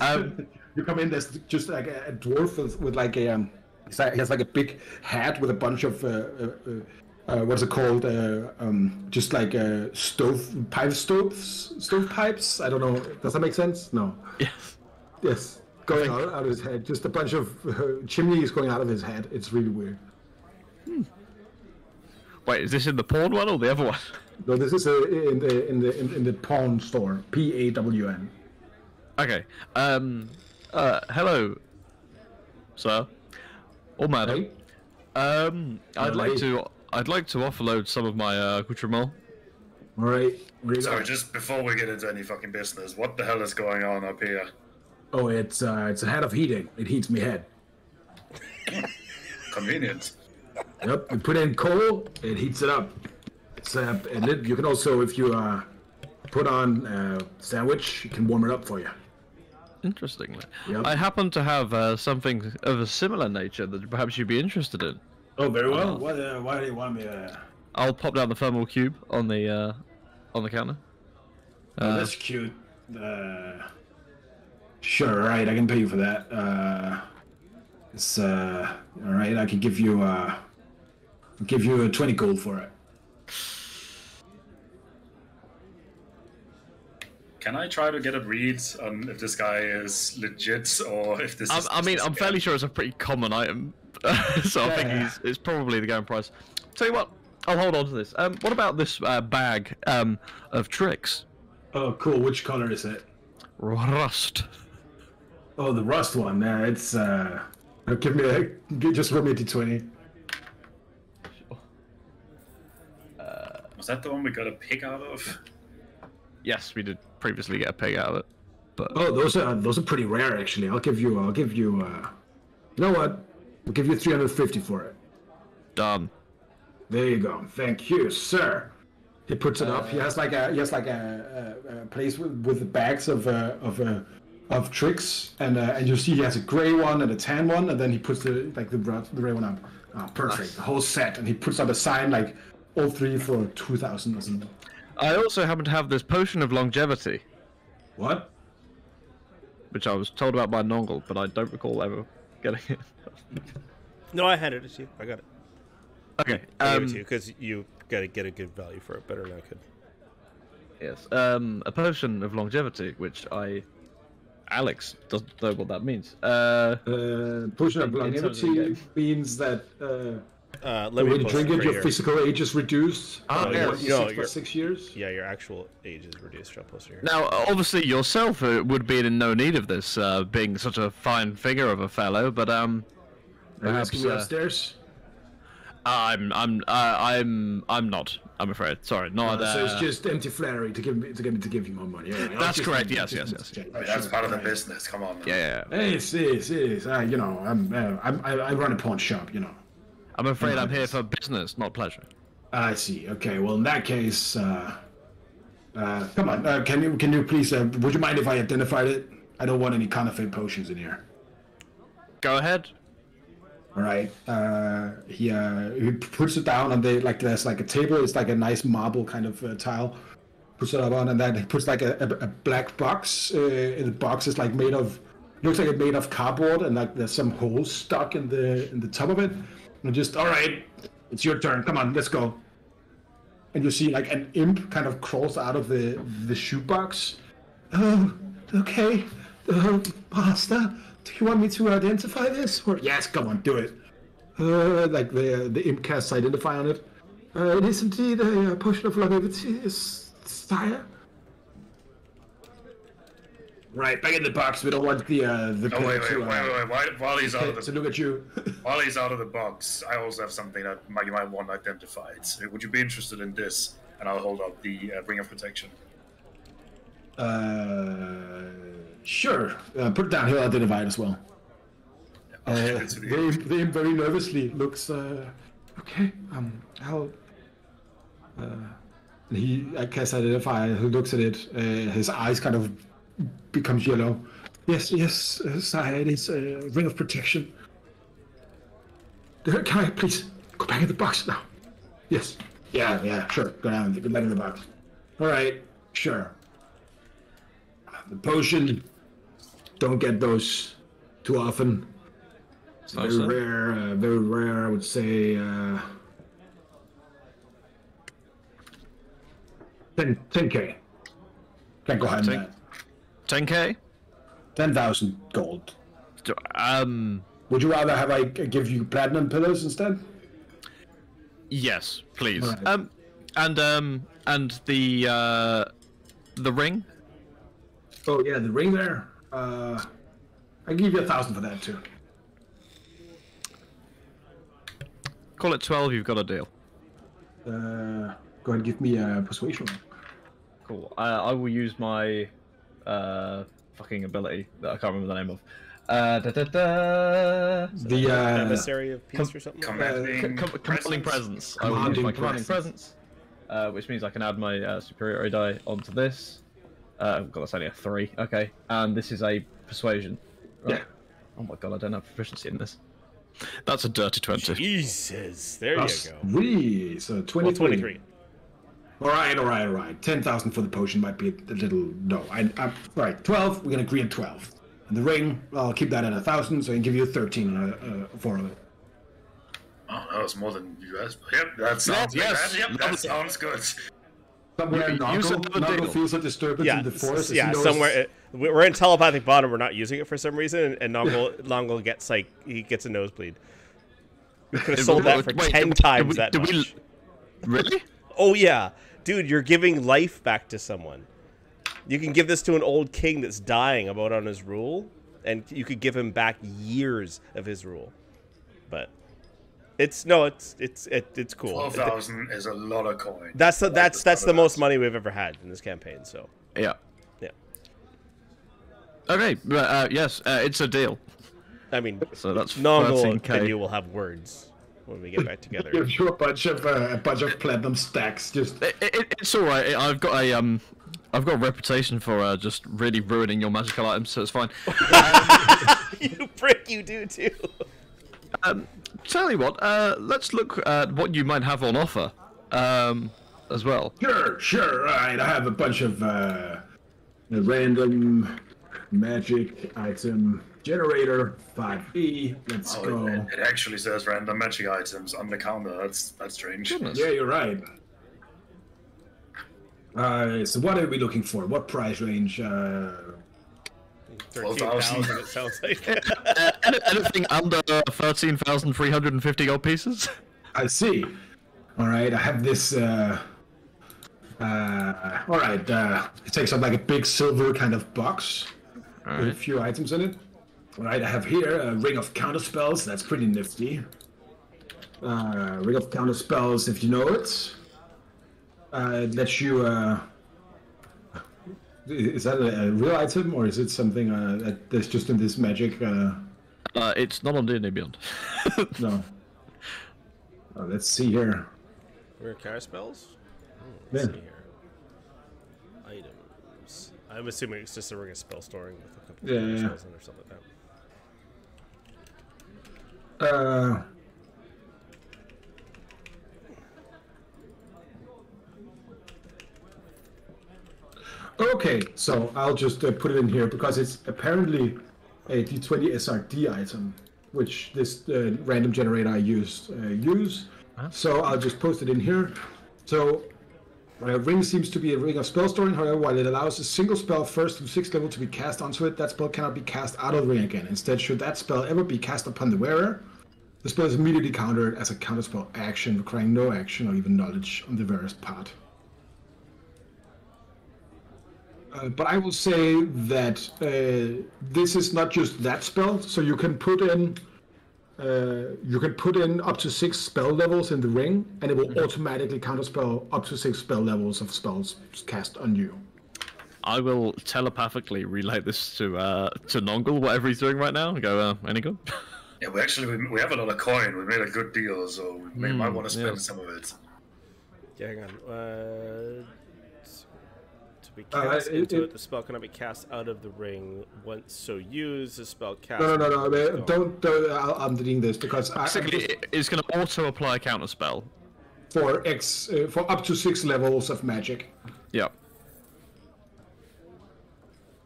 Um, you come in. There's just like a, dwarf with, with like a um, he has like a big hat with a bunch of uh, uh, uh, uh, what's it called? Uh, um, just like uh, stove pipe stoves, stove pipes. I don't know. Does that make sense? No. yes. Yes. Going out, out of his head. Just a bunch of uh, chimneys going out of his head. It's really weird. Wait, is this in the porn one or the other one? No, this is uh, in the in the in, in the pawn store. P A W N. Okay. Um. Uh. Hello, sir. Or madam. Hey. Um. I'd like Hello. to. I'd like to offload some of my uh, accoutrements. All right. Where Sorry, going? just before we get into any fucking business, what the hell is going on up here? Oh, it's uh, it's a head of heating. It heats me head. Convenient. Yep. You put in coal, it heats it up. It's uh, and it, you can also, if you uh, put on uh, sandwich, it can warm it up for you. Interestingly, Yep. I happen to have uh, something of a similar nature that perhaps you'd be interested in. Oh, very well. What? Uh, why do you want me? Uh... I'll pop down the thermal cube on the uh, on the counter. Oh, Uh, that's cute. Uh, sure, right. I can pay you for that. Uh, it's uh, all right. I can give you uh, give you a twenty gold for it. Can I try to get a read on if this guy is legit or if this I, is? I mean, just a I'm scam? fairly sure it's a pretty common item, so I think he's it's probably the going price. Tell you what, I'll hold on to this. Um, what about this uh, bag um, of tricks? Oh, cool. Which color is it? Rust. Oh, the rust one. There, it's uh, give me a g- just roll me a d20. Was that the one we got a pig out of? Yes, we did previously get a pig out of it, but Oh, those are those are pretty rare actually. I'll give you I'll give you uh, you know what? I'll give you 350 for it. done. There you go. Thank you, sir. He puts it up. He has like a he has like a, a, a place with, with the bags of uh, of uh, of tricks, and uh, and you see he has a gray one and a tan one, and then he puts the like the red- the gray one up. Ah, perfect. The whole set, and he puts up a sign like all three for two thousand or something. I also happen to have this potion of longevity, What? which I was told about by Nongle, but I don't recall ever getting it. No, I handed it to you. I got it. okay. I Um, gave it to you because you gotta get a good value for it, better than I could. yes. Um, a potion of longevity, which I. Alex doesn't know what that means. Uh, Uh, potion of In terms of the longevity means that uh, Uh, let me when you drink it it, right your here. physical age is reduced. Ah, uh, yeah, once no, six, for six years. Yeah, your actual age is reduced. I'll post here. Now, obviously, yourself uh, would be in no need of this, uh, being such a fine figure of a fellow. But um, Are you perhaps asking uh, upstairs? I'm I'm uh, I'm I'm not. I'm afraid. Sorry, not. Uh, so it's uh, just empty flattery to give me to get me to give you more money. All right, I'll That's just- correct, just- yes, just- yes, just- I mean, that's sure, part of the business. Come on. man. yeah, yeah. yeah. Yes, yes, yes. Uh, you know, I'm, uh, I'm I, I run a pawn shop. You know. I'm afraid I'm here for business, not pleasure. I see. Okay. Well, in that case, uh, uh, come on. Uh, can you can you please? Uh, would you mind if I identified it? I don't want any counterfeit potions in here. Go ahead. All right. Uh, he uh, he puts it down on the like there's like a table. It's like a nice marble kind of uh, tile. Puts it up on, and then he puts like a, a, a black box. Uh, and the box is like made of looks like it's made of cardboard, and like there's some holes stuck in the in the top of it. And just all right, it's your turn. Come on, let's go. And you see like an imp kind of crawls out of the the shoebox. Oh, okay. Uh, Master, do you want me to identify this? Or yes, come on, do it. Uh, like the the imp casts identify on it. Uh, it is indeed a, uh potion of longevity, sire. Right, back in the box. We don't want the uh, the Oh wait, wait, to, wait, uh, wait, wait. While, while he's out of to the look at you. while he's out of the box, I also have something that might, you might want identified. So would you be interested in this? And I'll hold up the uh, ring of protection. uh, sure. Uh, put it down. He'll identify it as well. Uh, give it to the- the, the imp very nervously looks. Uh, okay, um, I'll. Uh, he, I guess, identify. He looks at it. Uh, his eyes kind of becomes yellow. Yes, yes, uh, sire, it is a ring of protection. Can I please go back in the box now? Yes. Yeah, yeah, sure. Go down, go back in the box. All right, sure. The potion. Don't get those too often. It's very sir. rare. Uh, very rare, I would say. Uh, 10, 10k. Can't go higher than that. 10k. 10,000 gold. Um. Would you rather have I give you platinum pillars instead? Yes, please. Right. Um. And um. And the uh. The ring. Oh yeah, the ring there. Uh, I give you a thousand for that too. Call it 12. You've got a deal. Uh, go ahead and give me a persuasion. Cool. Uh, I will use my uh fucking ability that I can't remember the name of. Uh, da, da, da. The uh, Emissary of peace or something. Commanding Com- commanding presence. I will use Commanding my commanding presence. presence, uh, which means I can add my uh, superiority die onto this. Uh, oh god, that's only a three. Okay, and this is a persuasion. Right. Yeah. Oh my god, I don't have proficiency in this. That's a dirty twenty. Jesus, there plus you go. three, so 20, Well, 23. All right, all right, all right. Ten thousand for the potion might be a little no. I, I, all right, twelve. We're gonna agree on twelve. And the ring, I'll keep that at a thousand, so I can give you thirteen uh, uh, for it. Oh, that was more than you asked. Yep, that sounds yes, like that. Yep, that sounds good. Somewhere You- you Nongle, Nongle feels a disturbance Yeah, in the forest. as yeah. knows- Somewhere we- we're in telepathic bottom. We're not using it for some reason, and, and Nongle, Nongle gets like he gets a nosebleed. We could have sold that for Wait, ten did times did we- that did we- much. Really? Oh yeah, dude, you're giving life back to someone. You can give this to an old king that's dying about on his rule, and you could give him back years of his rule. But it's no, it's it's it, it's cool. Twelve thousand is a lot of coin. That's the, that's the that's the most money we've ever had in this campaign. So Yeah. yeah, Okay. but, Uh, yes, uh, it's a deal. I mean, So that's Nongle and 13k. you will have words when we get back together. Give you a bunch of uh, a bunch of platinum stacks. Just It, it, it's all right. I've got a um, I've got a reputation for uh, just really ruining your magical items, so it's fine. you prick, you do too. Um, tell you what, uh, let's look at what you might have on offer, um, as well. Sure, sure. All right, I have a bunch of uh, a random magic item generator 5e. Let's Oh, go. it, it actually says random magic items on the counter. That's that's strange. Goodness. Yeah, you're right. Uh, so what are we looking for? What price range? Uh, Thirteen 12,000. thousand. It sounds like. Uh, anything under thirteen thousand three hundred and fifty gold pieces? I see. All right, I have this. Uh, uh, all right, uh, it takes up like a big silver kind of box with a few items in it. All right, I have here a ring of counter spells. That's pretty nifty. Uh, ring of counter spells, if you know it. Uh, lets you. Uh, is that a, a real item or is it something uh, that's just in this magic? Uh, Uh, it's not on D&D Beyond. no. Uh, let's see here. Rare car spells? Hmm, Yeah. let's see here. Items. I'm assuming it's just a ring of spell storing with a couple Yeah, of yeah. spells in or something like that. Uh, okay, so I'll just uh, put it in here because it's apparently a D20 SRD item, which this uh, random generator I used uh, use. So I'll just post it in here. So uh, ring seems to be a ring of spell storing. However, while it allows a single spell first to sixth level to be cast onto it, that spell cannot be cast out of the ring again. Instead, should that spell ever be cast upon the wearer, the spell is immediately countered as a counterspell action, requiring no action or even knowledge on the wearer's part. Uh, but I will say that uh, this is not just that spell, so you can put in uh, you can put in up to six spell levels in the ring, and it will automatically counterspell up to six spell levels of spells cast on you. I will telepathically relay this to uh, to Nongle, whatever he's doing right now. and Go, uh, any good? Yeah, we actually we, we have a lot of coin. We made a good deal, so we may, might want to spend yeah. some of it. Yeah, hang on. Uh, be Uh, cast it- into it, it- The spell cannot be cast out of the ring once so used. The spell cast. No, no, no, no. is uh. Don't. don't I'll- I'm deleting this because I, I Basically, it's going to auto apply a counter spell. for X uh, for up to six levels of magic. Yeah.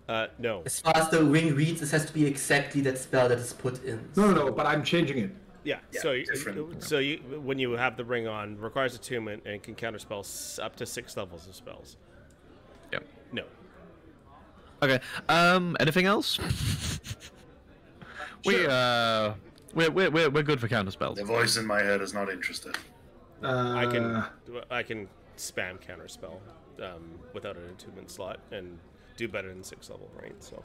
Uh, no. As far as the ring reads, it has to be exactly that spell that is put in. No, no, no. But I'm changing it. Yeah. Yeah, so, you- different. so you when you have the ring on, requires attunement and can counter spells up to six levels of spells. Yep. No. Okay. Um. Anything else? we uh. We're, we're, we're, we're good for counter spells. The voice in my head is not interested. Uh, I can I can spam counter spell um, without an attunement slot and do better than six level right? So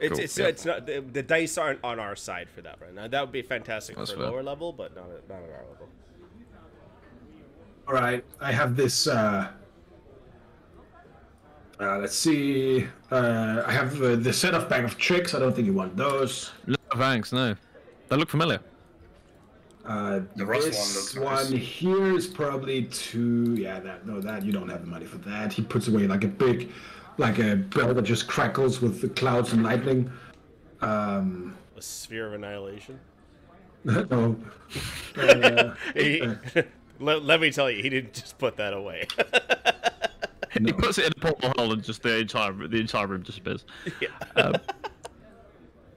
it's Cool, it's, yeah. it's not the, the dice aren't on our side for that right now. That would be fantastic That's for fair. lower level, but not at, not at our level. All right. I have this. Uh, uh, let's see. Uh, I have uh, the set of bag of tricks. I don't think you want those. No, thanks. No. They look familiar. Uh, The Rust one this looks nice. one here is probably too. Yeah, that no, that you don't have the money for that. He puts away like a big, like a bell that just crackles with the clouds and lightning. Um, A sphere of annihilation. no. Uh, He, let, let me tell you, he didn't just put that away. He puts it in a portable hole and just the entire the entire room disappears.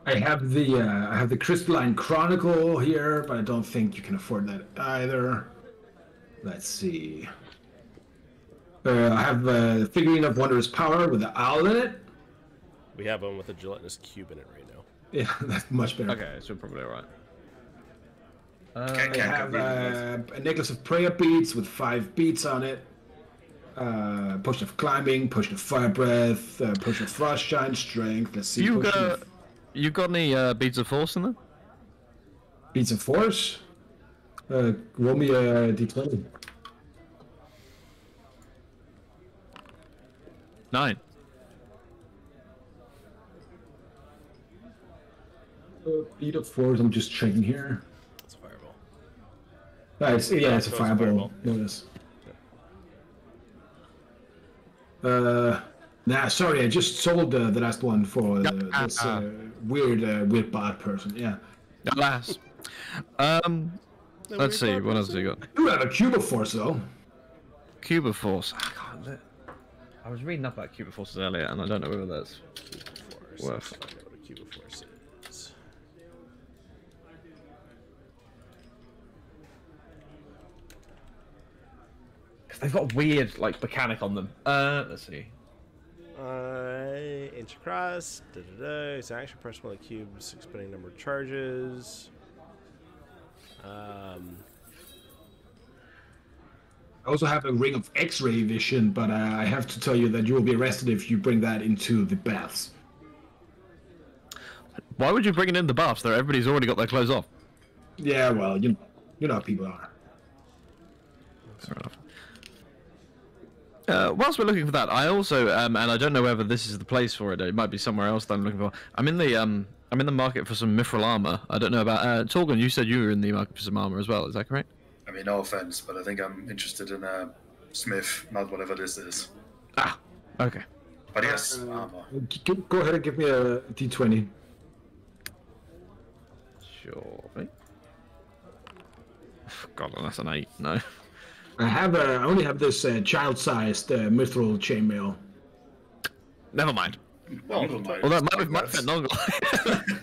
I have the uh, I have the crystalline chronicle here, but I don't think you can afford that either. Let's see. Uh, I have a figurine of wondrous power with an owl in it. we have one with a gelatinous cube in it right now. Yeah, that's much better. Okay, so probably alright. Can't, I have compete uh, a necklace of prayer beads with five beads on it. Uh, potion of climbing, potion of fire breath, uh, potion of frost giant, strength. Let's see. You potion got of you got any uh, beads of force in there? beads of force. Uh, roll me a d20. Nine. Uh, bead of force. I'm just checking here. It's a fireball. Uh, it's, yeah, it's a so a fireball. fireball. Notice. Uh, nah, sorry, I just sold uh, the last one for uh, Ah, this ah. uh, weird, uh, weird bot person. Yeah. Alas. Um. Let's see. What else have you got? You have a cube of force though. Cube of force. I can't. li- I was reading up about cube forces earlier, and I don't know whether that's Worth. Let's find out what a cube of they've got weird like mechanic on them. Uh, let's see. Uh, inch across. Da da da. It's an action press while the cube six spinning number of charges. Um, I also have a ring of X-ray vision, but uh, I have to tell you that you will be arrested if you bring that into the baths. Why would you bring it in the baths? There, everybody's already got their clothes off. Yeah, well, you know, you know how people are. Fair enough. Uh, whilst we're looking for that, I also, um, and I don't know whether this is the place for it. It might be somewhere else that I'm looking for. I'm in the, um, I'm in the market for some mithril armor. I don't know about uh, Torgon. You said you were in the market for some armor as well. Is that correct? I mean, no offense, but I think I'm interested in uh, Smith, not whatever this is. Ah, okay. But yes, armor. G- g- Go ahead and give me a d20. Sure. God, that's an eight. No. I have, uh, I only have this uh, child-sized uh, mithril chainmail. Never mind. Well, never mind. Well, that might, might That's-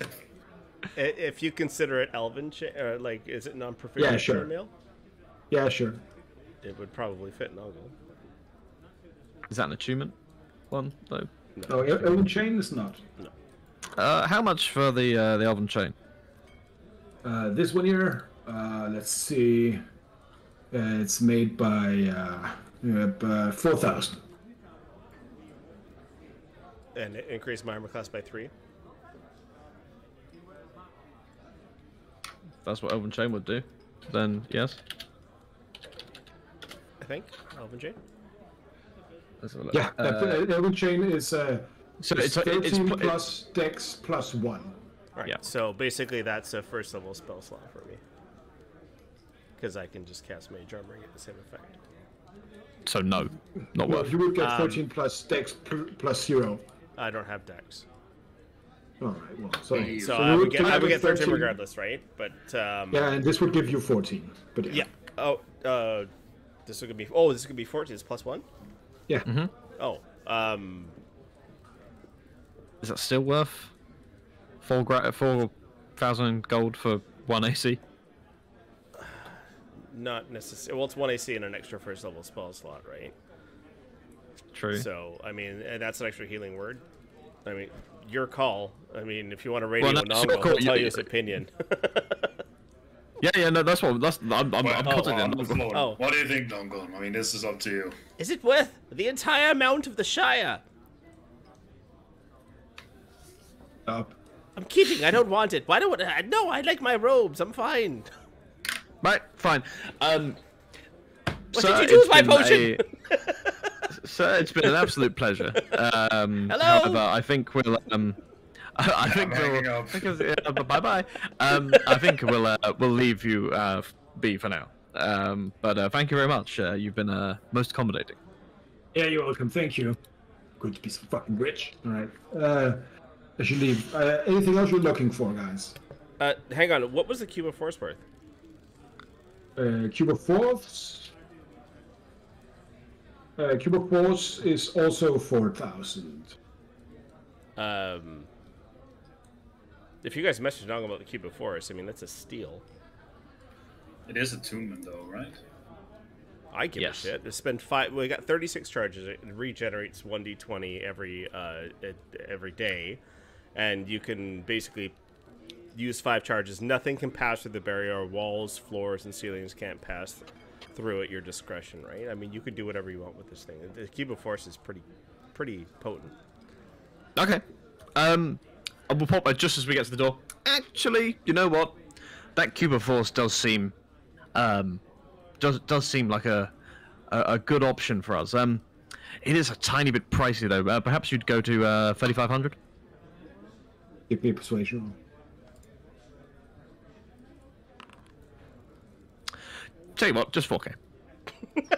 fit if you consider it elven, cha- or like, is it non-proficient Yeah, sure. chainmail? Yeah, sure. It would probably fit Nongle. is that an attunement one though? No, El- Elven chain is not. Uh, how much for the uh, the elven chain? Uh, this one here, uh, let's see. Uh, it's made by uh, uh, 4,000. And it increased my armor class by three. If that's what elven chain would do. Then yes. I think. Elven chain. Let's have a look. Yeah, that, Uh, Elven chain is uh, so it's it's, it's, 13 pl- plus dex plus 1. All right. Yeah. So basically, that's a first level spell slot for me. Because I can just cast Mage Armor and get the same effect. So no, not No, worth. you would get Um, 14 plus dex pl- plus zero. I don't have dex. All right. Well, so, So So, I would get I would a get 13 regardless, right? But um, Yeah, and this would give you 14. But yeah. yeah. Oh, uh, this is gonna be. Oh, this is gonna be 14. It's plus one. Yeah. Mm-hmm. Oh, um, Is that still worth four gra- four thousand gold for one AC? not necessarily. Well, it's one AC and an extra first level spell slot, right? True. So, I mean, that's an extra healing word. I mean, your call. I mean, if you want to radio Well, well, no, it's your Nongo, call. he'll tell You- you his opinion. yeah, yeah, no, that's what that's. I'm, I'm, I'm Oh, Well, confident. on the. Oh. What do you think, Dongon? I mean, this is up to you. Is it worth the entire amount of the Shire? Up. I'm kidding. I don't want it. Why don't I? No, I like my robes. I'm fine. Right, fine. Um, What sir, did you do with my been potion? a- sir, it's been an absolute pleasure. Um, Hello? However, I think we'll. Um, I, I think we'll. Because, yeah, bye bye. Um, I think we'll uh, we'll leave you uh, be for now. Um, but uh, thank you very much. Uh, you've been uh, most accommodating. Yeah, you're welcome. Thank you. Good to be so fucking rich. All right. Uh, I should leave. Uh, anything else you're looking for, guys? Uh, hang on. What was the cube of force worth? Uh, Cube of Force. Uh, Cube of Force is also 4,000. Um, if you guys messaged Nongo about the cube of force, I mean that's a steal. It is attunement, though, right? I give Yes. a shit. Spend five. We got 36 charges. It regenerates 1d20 every uh every day, and you can basically use five charges. Nothing can pass through the barrier. Walls, floors, and ceilings can't pass through at your discretion. Right? I mean, you could do whatever you want with this thing. The cube of force is pretty, pretty potent. Okay. Um, I will pop by just as we get to the door. Actually, you know what? That cube of force does seem, um, does does seem like a a, a good option for us. Um, it is a tiny bit pricey though. Uh, perhaps you'd go to uh, thirty five hundred. Give me a persuasion roll. Tell you what, just four k.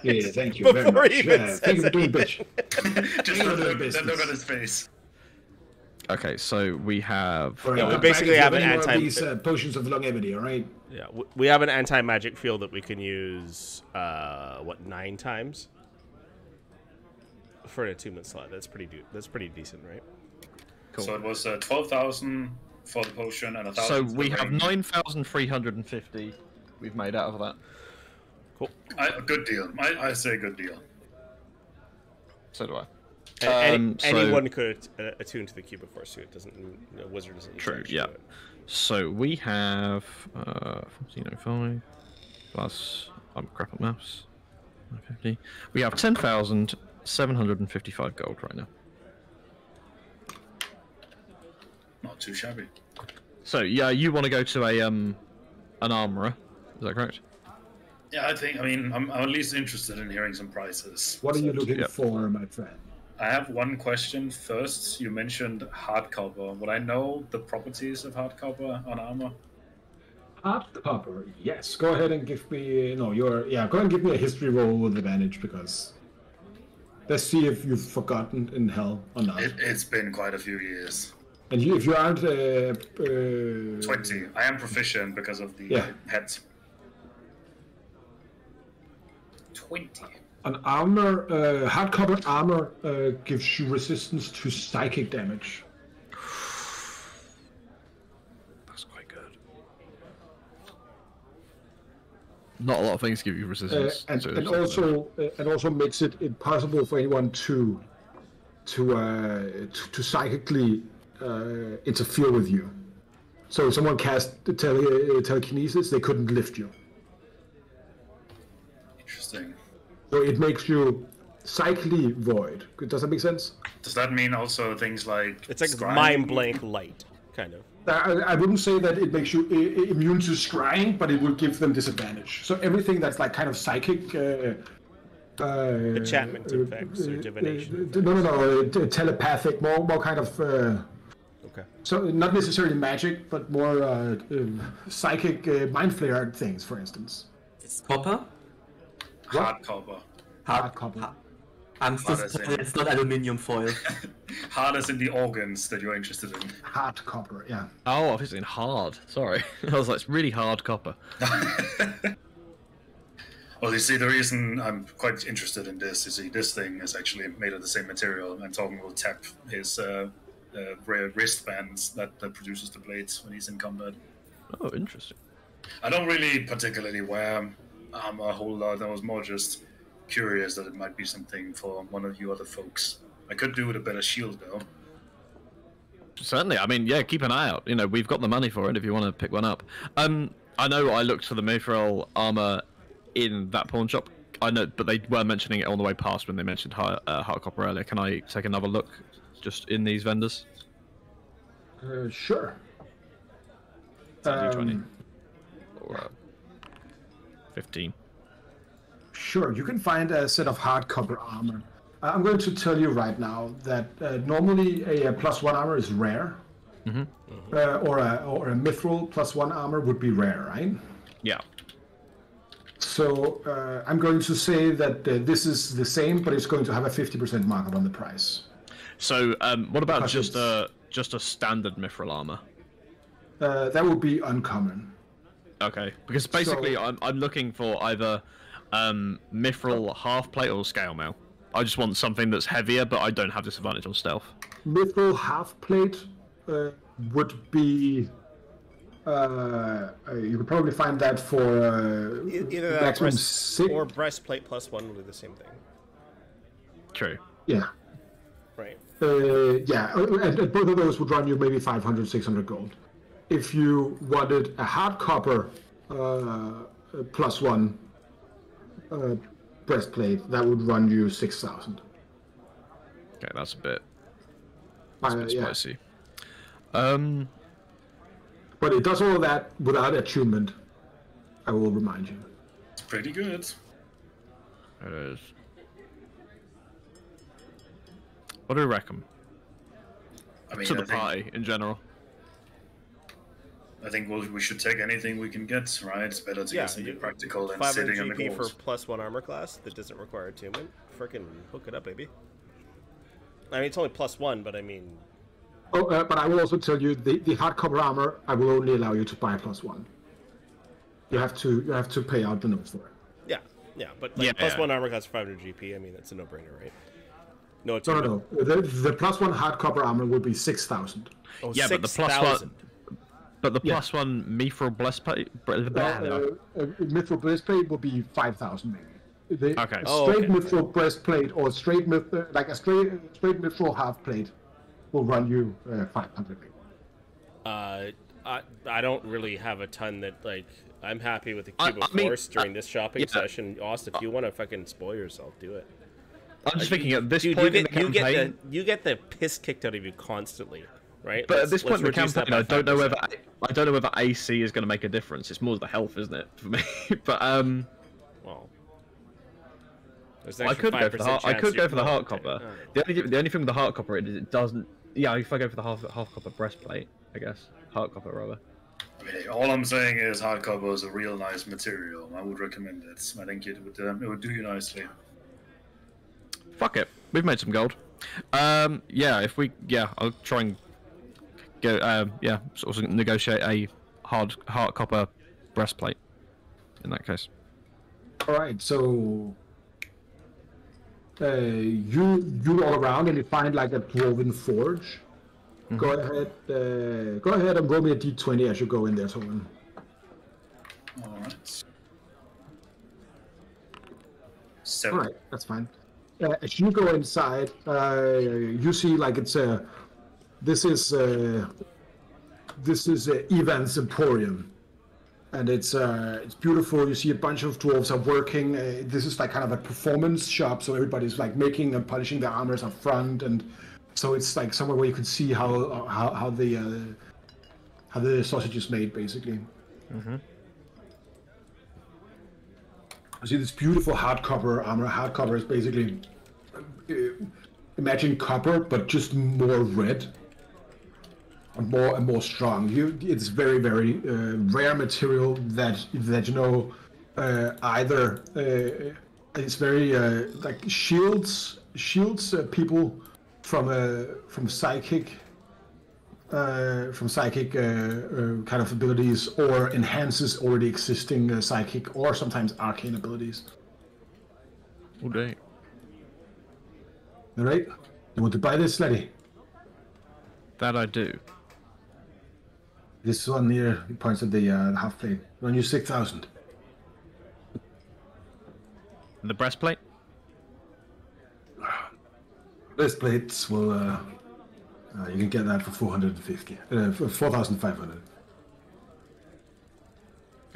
Yeah, thank you very Before much. he even Yeah, thank you for doing bitch. Just Hang that on to look, the look business. on his face. Okay, so we have. All right, Yeah, we basically have an any of anti. These, uh, potions of longevity, all right. Yeah, we have an anti magic field that we can use. Uh, what nine times for an attunement slot? That's pretty. Du- that's pretty decent, right? Cool. So it was uh, 12,000 for the potion and a So thousand. for we have nine thousand three hundred and fifty. We've made out of that. Cool. I, a good deal. I, I say good deal. So do I. A- any- Um, so- anyone could uh, attune to the cube of force, so it doesn't. A wizard doesn't. need to True, actually yeah. do it. So we have uh, 1405 plus. I'm crap at maths. 50. We have 10,755 gold right now. Not too shabby. So yeah, you want to go to a um an armorer? Is that correct? Yeah, I think. I mean, I'm, I'm at least interested in hearing some prices. What are you looking Yep. for, my friend? I have one question first. You mentioned hard copper. Would I know the properties of hard copper on armor? Hard copper, yes. Go ahead and give me no. Your yeah. Go and give me a history roll with advantage because let's see if you've forgotten in hell or not. It, it's been quite a few years. and you, if you aren't uh, uh, 20. I am proficient because of the Yeah. pet. 20. An armor, uh, hard copper armor uh, gives you resistance to psychic damage. That's quite good. Not a lot of things give you Uh, resistance. and, and also uh, and also makes it impossible for anyone to to uh, to, to psychically uh, interfere with you. So if someone cast the tele, uh, telekinesis, they couldn't lift you. Interesting. So it makes you psychically void. Does that make sense? Does that mean also things like. It's like scrying? mind blank light, kind of. I, I wouldn't say that it makes you i- i- immune to scrying, but it will give them disadvantage. So everything that's like kind of psychic. Uh, uh, Enchantment uh, effects or uh, divination uh, No, no, no. uh, t- telepathic, more, more kind of. Uh, Okay. so not necessarily magic, but more uh, uh, psychic uh, mind flayer things, for instance. It's copper? Hard copper. hard copper. I'm still Hard as surprised in- it's not aluminium foil. Hard as in the organs that you're interested in. Hard copper, yeah. Oh, obviously in hard. Sorry, I was like, it's really hard copper. Well, you see, the reason I'm quite interested in this is see, this thing is actually made of the same material, and Torben will tap his uh, uh, wristbands that, that produces the blades when he's in combat. Oh, interesting. I don't really particularly wear armor a whole lot. I was more just curious that it might be something for one of you other folks. I could do with a better shield, though. Certainly. I mean, yeah, keep an eye out. You know, we've got the money for it if you want to pick one up. Um, I know I looked for the Mithril armor in that pawn shop. I know, but they were mentioning it on the way past when they mentioned hard, uh, hard copper earlier. Can I take another look just in these vendors? Uh, sure. D20. Um, Or, uh, 15. Sure, you can find a set of hard copper armor. Uh, I'm going to tell you right now that uh, normally a, uh plus one armor is rare, uh, or a or a mithril plus one armor would be rare, right? Yeah. So uh, I'm going to say that uh, this is the same, but it's going to have a 50% markup on the price. So, um, what about Because just it's- a just a standard Mithril armor? Uh, that would be uncommon. Okay, because basically So- I'm, I'm looking for either um, Mithril half plate or scale mail. I just want something that's heavier, but I don't have disadvantage on stealth. Mithril half plate uh, would be. Uh, uh, you could probably find that for uh, Either that maximum breast, six. or breastplate plus one will do the same thing, True. Yeah, right? uh, yeah, uh, and, and both of those would run you maybe 500, 600 gold. If you wanted a hard copper uh, plus one uh, breastplate, that would run you 6,000. Okay, that's a bit, that's a Uh, bit yeah. spicy. Um, But it does all of that without attunement. I will remind you. It's pretty good. it is. What do you reckon I mean, to the I think, party in general? I think we'll, we should take anything we can get, right? It's better to Yeah, get something you- practical than 500 sitting on the GP for plus one armor class that doesn't require attunement. Freaking hook it up, baby. I mean, it's only plus one, but I mean, Oh, uh, but I will also tell you the, the hard copper armor. I will only allow you to buy plus one. You have to you have to pay out the notes for it. yeah, yeah. But like, Yeah, plus yeah. one armor class for 500 GP. I mean, that's a no-brainer, right? No, No, attunement. no, no. The, the plus one hard copper armor will be six thousand. Oh, Yeah, but the plus 6,000. one, but the Yeah. plus one Mithril breastplate. bre- Uh, uh, uh, mithril breastplate will be five thousand maybe. The Okay. a Oh, straight okay. mithril breastplate or straight myth, uh, like a straight straight mithril half plate will run you uh, five hundred. Uh, I, I don't really have a ton that like. I'm happy with the I- cube of I mean, force during this shopping yeah. session. Austin, if you want to fucking spoil yourself, do it. I'm just thinking at this Dude, point you in get, the you get the you get the piss kicked out of you constantly, right? But Let's- at this point in the reduce that campaign, I don't know whether I don't know whether AC is going to make a difference. It's more the health, isn't it, for me? but um, Well, I could go for the heart. I could go for the heart copper. Oh. The only the only thing with the heart copper is it doesn't. Yeah, if I go for the half half copper breastplate, I guess heart copper rather. I mean, all I'm saying is hard copper is a real nice material. I would recommend it. I think it would um, it would do you nicely. Fuck it, we've made some gold. Um, yeah, if we yeah, I'll try and go. Um, yeah, sort of negotiate a hard heart copper breastplate. In that case, All right, so uh, you you all around and you find like a dwarven forge. Go ahead, uh, go ahead and roll me a d20 as you go in there, Torben. All right. All Seven. right, that's fine. Uh, as you go inside, uh, you see like it's a. This is uh, this is uh, Ivan's Emporium, and it's uh, it's beautiful. You see a bunch of dwarves are working. Uh, this is like kind of a performance shop, so everybody's like making and polishing their armors up front, and so it's like somewhere where you can see how how, how the uh, how the sausage is made, basically. You see this beautiful hard copper armor. Hard copper is basically uh, imagine copper, but just more red more and more strong. You, it's very very uh, rare material that that you know uh, either uh, it's very uh, like shields shields uh, people from uh, from psychic uh, from psychic uh, uh, kind of abilities or enhances already existing uh, psychic or sometimes arcane abilities. All day. All right, you want to buy this, lady? That I do. This one here points at the uh, half plate. Run you six thousand. And the breastplate? Breastplates will. Uh, uh, you can get that for four hundred and fifty. Uh, for four thousand five hundred.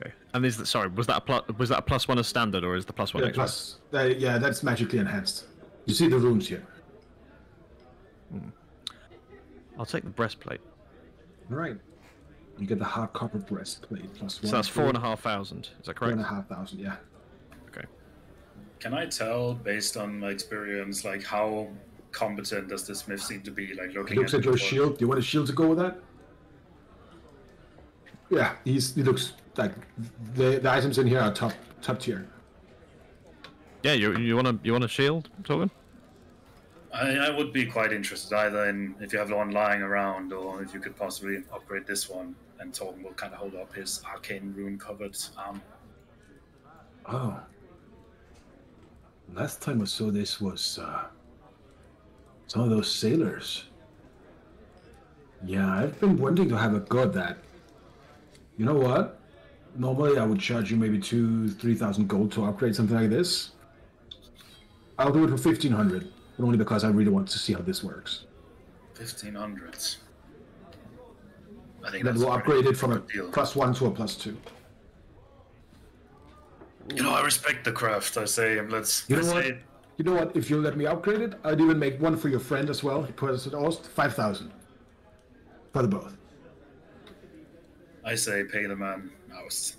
Okay. And is that sorry, was that a plus was that a plus one as standard or is the plus one Yeah, extra? plus, uh, yeah, that's magically enhanced. You see the runes here. I'll take the breastplate. All right. You get the hard copper breastplate plus one. So that's four and a half thousand. Is that correct? Four and a half thousand. Yeah. Okay. Can I tell, based on my experience, like how competent does this smith seem to be? Like He looking looks at at your the- shield. Do you want a shield to go with that? Yeah, he's he looks like the the items in here are top top tier. Yeah, you you want a you want a shield, Torgan? I, I would be quite interested either in if you have one lying around or if you could possibly upgrade this one and Torben will kind of hold up his arcane rune covered arm. Oh. Last time I saw this was uh, some of those sailors. Yeah, I've been wanting to have a go at that. You know what? Normally I would charge you maybe two, three thousand gold to upgrade something like this. I'll do it for fifteen hundred, but only because I really want to see how this works. 1500. I think Then we'll upgrade it from a deal. plus one to a plus two. You know, I respect the craft. I say, let's. You know let's what? You know what? If you let me upgrade it, I'd even make one for your friend as well. He puts it all five thousand for the both. I say, pay the man oust.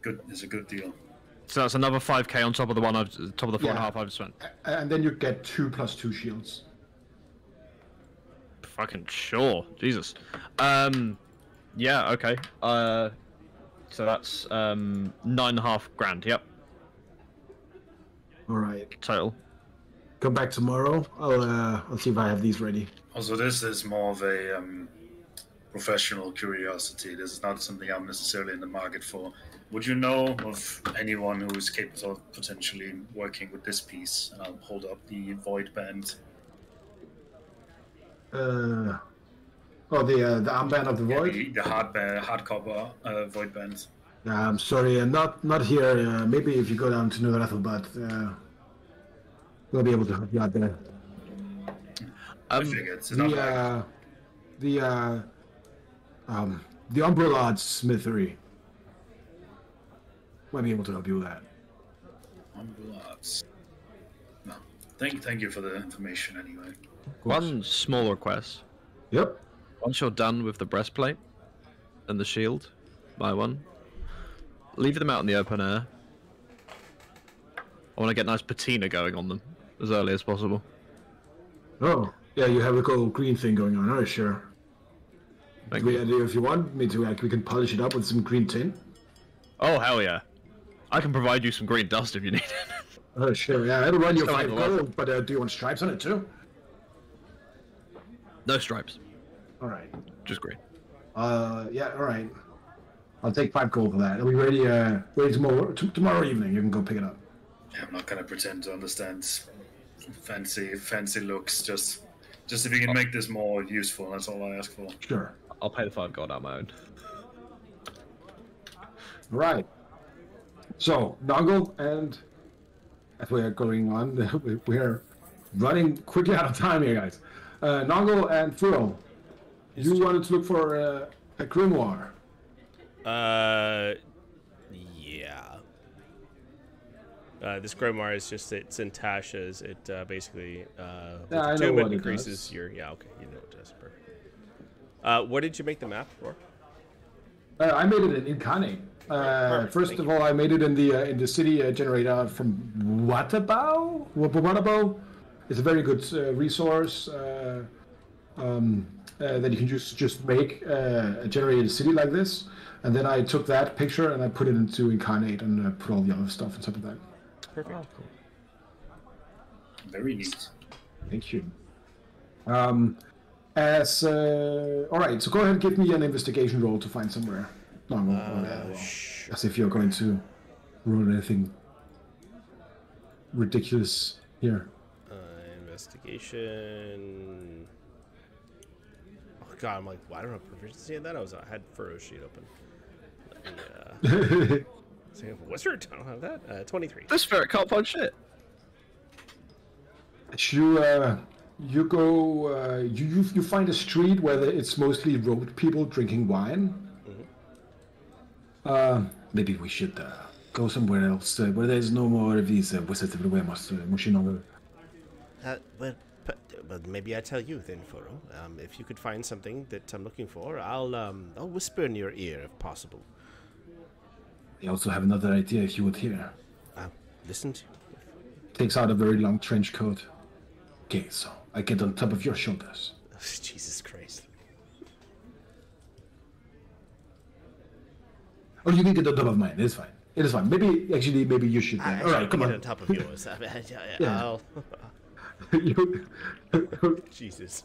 Good is a good deal. So that's another five K on top of the one I've top of the four and a half I've spent. and then you get two plus two shields. Fucking sure. Jesus. Um yeah, okay. Uh so that's um nine and a half grand, yep, All right, total. come back tomorrow. I'll uh, I'll see if I have these ready. Also, this is more of a um, professional curiosity. This is not something I'm necessarily in the market for. Would you know of anyone who is capable of potentially working with this piece? And I'll hold up the void band. Uh, oh, the uh, the armband of the void. The, the hard ba- hard copper uh, void band. Yeah, I'm sorry, uh, not not here. Uh, maybe if you go down to New but uh, we'll be able to help you out there. I Um, figured it's not The uh, the uh, um, the Umbrella Smithery. Might be able to help you with that. Umbrellas. No, thank thank you for the information anyway. One small request. Yep. Once you're done with the breastplate and the shield, buy one. Leave them out in the open air. I want to get nice patina going on them as early as possible. Oh, yeah, you have a gold green thing going on. Oh, sure. Thank We, you. if you want me to, like, we can polish it up with some green tin. Oh hell yeah! I can provide you some green dust if you need it. Oh, sure. Yeah, it'll run you five have a gold, but uh, do you want stripes on it too? no stripes, All right. just green. Uh, yeah, all right. I'll take five gold for that. It'll be ready, uh, ready tomorrow, t- tomorrow evening. You can go pick it up. Yeah, I'm not gonna pretend to understand fancy fancy looks. Just just if you can make this more useful, that's all I ask for. Sure. I'll pay the five gold out my own. Right. So, Nongle and as we are going on, we- are running quickly out of time here, guys. Uh, Nongle and Furo, you wanted to look for uh, a grimoire. Uh, yeah. Uh, this grimoire is just it's in Tasha's. It uh, basically uh, with Yeah, I the know tomb, what it it increases does. your yeah okay you know it does perfect. Uh, what did you make the map for? Uh, I made it in Inkarnate. Uh, Perfect, first thank of you. all, I made it in the uh, in the city uh, generator from Watabou. Watabou is a very good uh, resource uh, um, uh, that you can just just make uh, a generated city like this. And then I took that picture and I put it into Inkarnate and uh, put all the other stuff on top of that. Perfect. Cool. Very neat. Thank you. Um, as uh, all right, so go ahead and give me an investigation roll to find somewhere. No, no, no, no, as if you're going to roll anything ridiculous here. Uh, investigation. Oh god, I'm like, well, I don't have proficiency in that. I was I had Furo sheet open. Let me, uh, say, wizard. I don't have that. Uh, Twenty-three. This ferret can't find shit. you uh, you go uh, you, you you find a street where it's mostly road people drinking wine. Uh, maybe we should uh, go somewhere else uh, where there's no more of these uh, wizards everywhere. Must uh. Uh, well, but, well, maybe I tell you then, Furo. Um, if you could find something that I'm looking for, I'll um, I'll whisper in your ear if possible. I also have another idea if you would hear. I'll listen to. Takes out a very long trench coat. Okay, so I get on top of your shoulders. Jesus Christ. Or Oh, you can get on top of mine. It's fine. It is fine. Maybe actually, maybe you should. I, All right, come get on. on top of yours. I mean, yeah, yeah, Yeah. I'll, you, Jesus.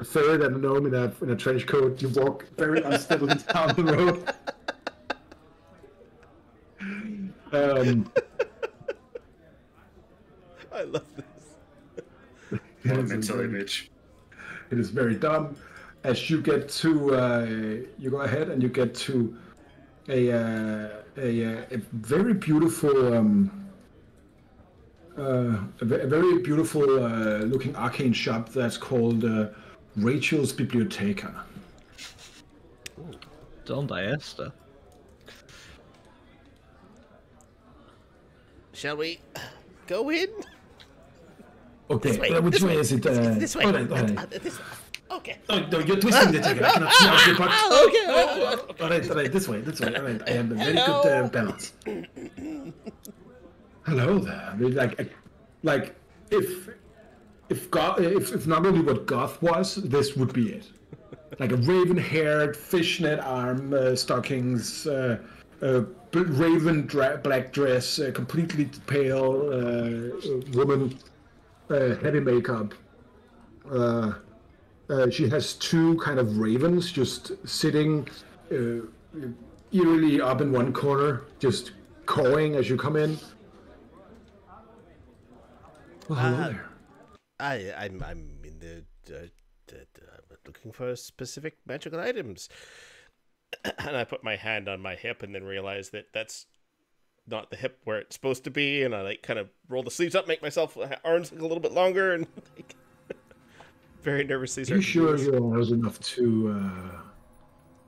a third and a gnome in a in a trench coat. You walk very unsteadily down the road. Um, I love this. What a mental very- image. It is very dumb. As you get to, uh, you go ahead and you get to a uh, a, uh, a very beautiful, um, uh, a, a very beautiful uh, looking arcane shop that's called uh, Rachel's Biblioteca. Don't I, Esther? Shall we go in? Okay, This way. uh, which this way is it? Uh, This way. all right, all right. Uh, this- Okay. Oh, no, you're twisting the ticket. I cannot see out your butt. Oh, okay. All right, all right, this way, this way. All right, I have a very good uh, balance. Hello there. I mean, like, like if if goth, if if not only what goth was, this would be it. Like a raven-haired, fishnet arm, uh, stockings, uh, uh, raven dra- black dress, uh, completely pale uh, woman, uh, heavy makeup. Uh, uh, she has two kind of ravens just sitting uh, eerily up in one corner, just cawing as you come in. Well, hello Uh, there. I, I'm, I'm in the, uh, the, the looking for specific magical items, and I put my hand on my hip, and then realize that that's not the hip where it's supposed to be, and I like kind of roll the sleeves up, make myself uh, arms look a little bit longer, and like very nervously. Are you sure you're old enough to, uh,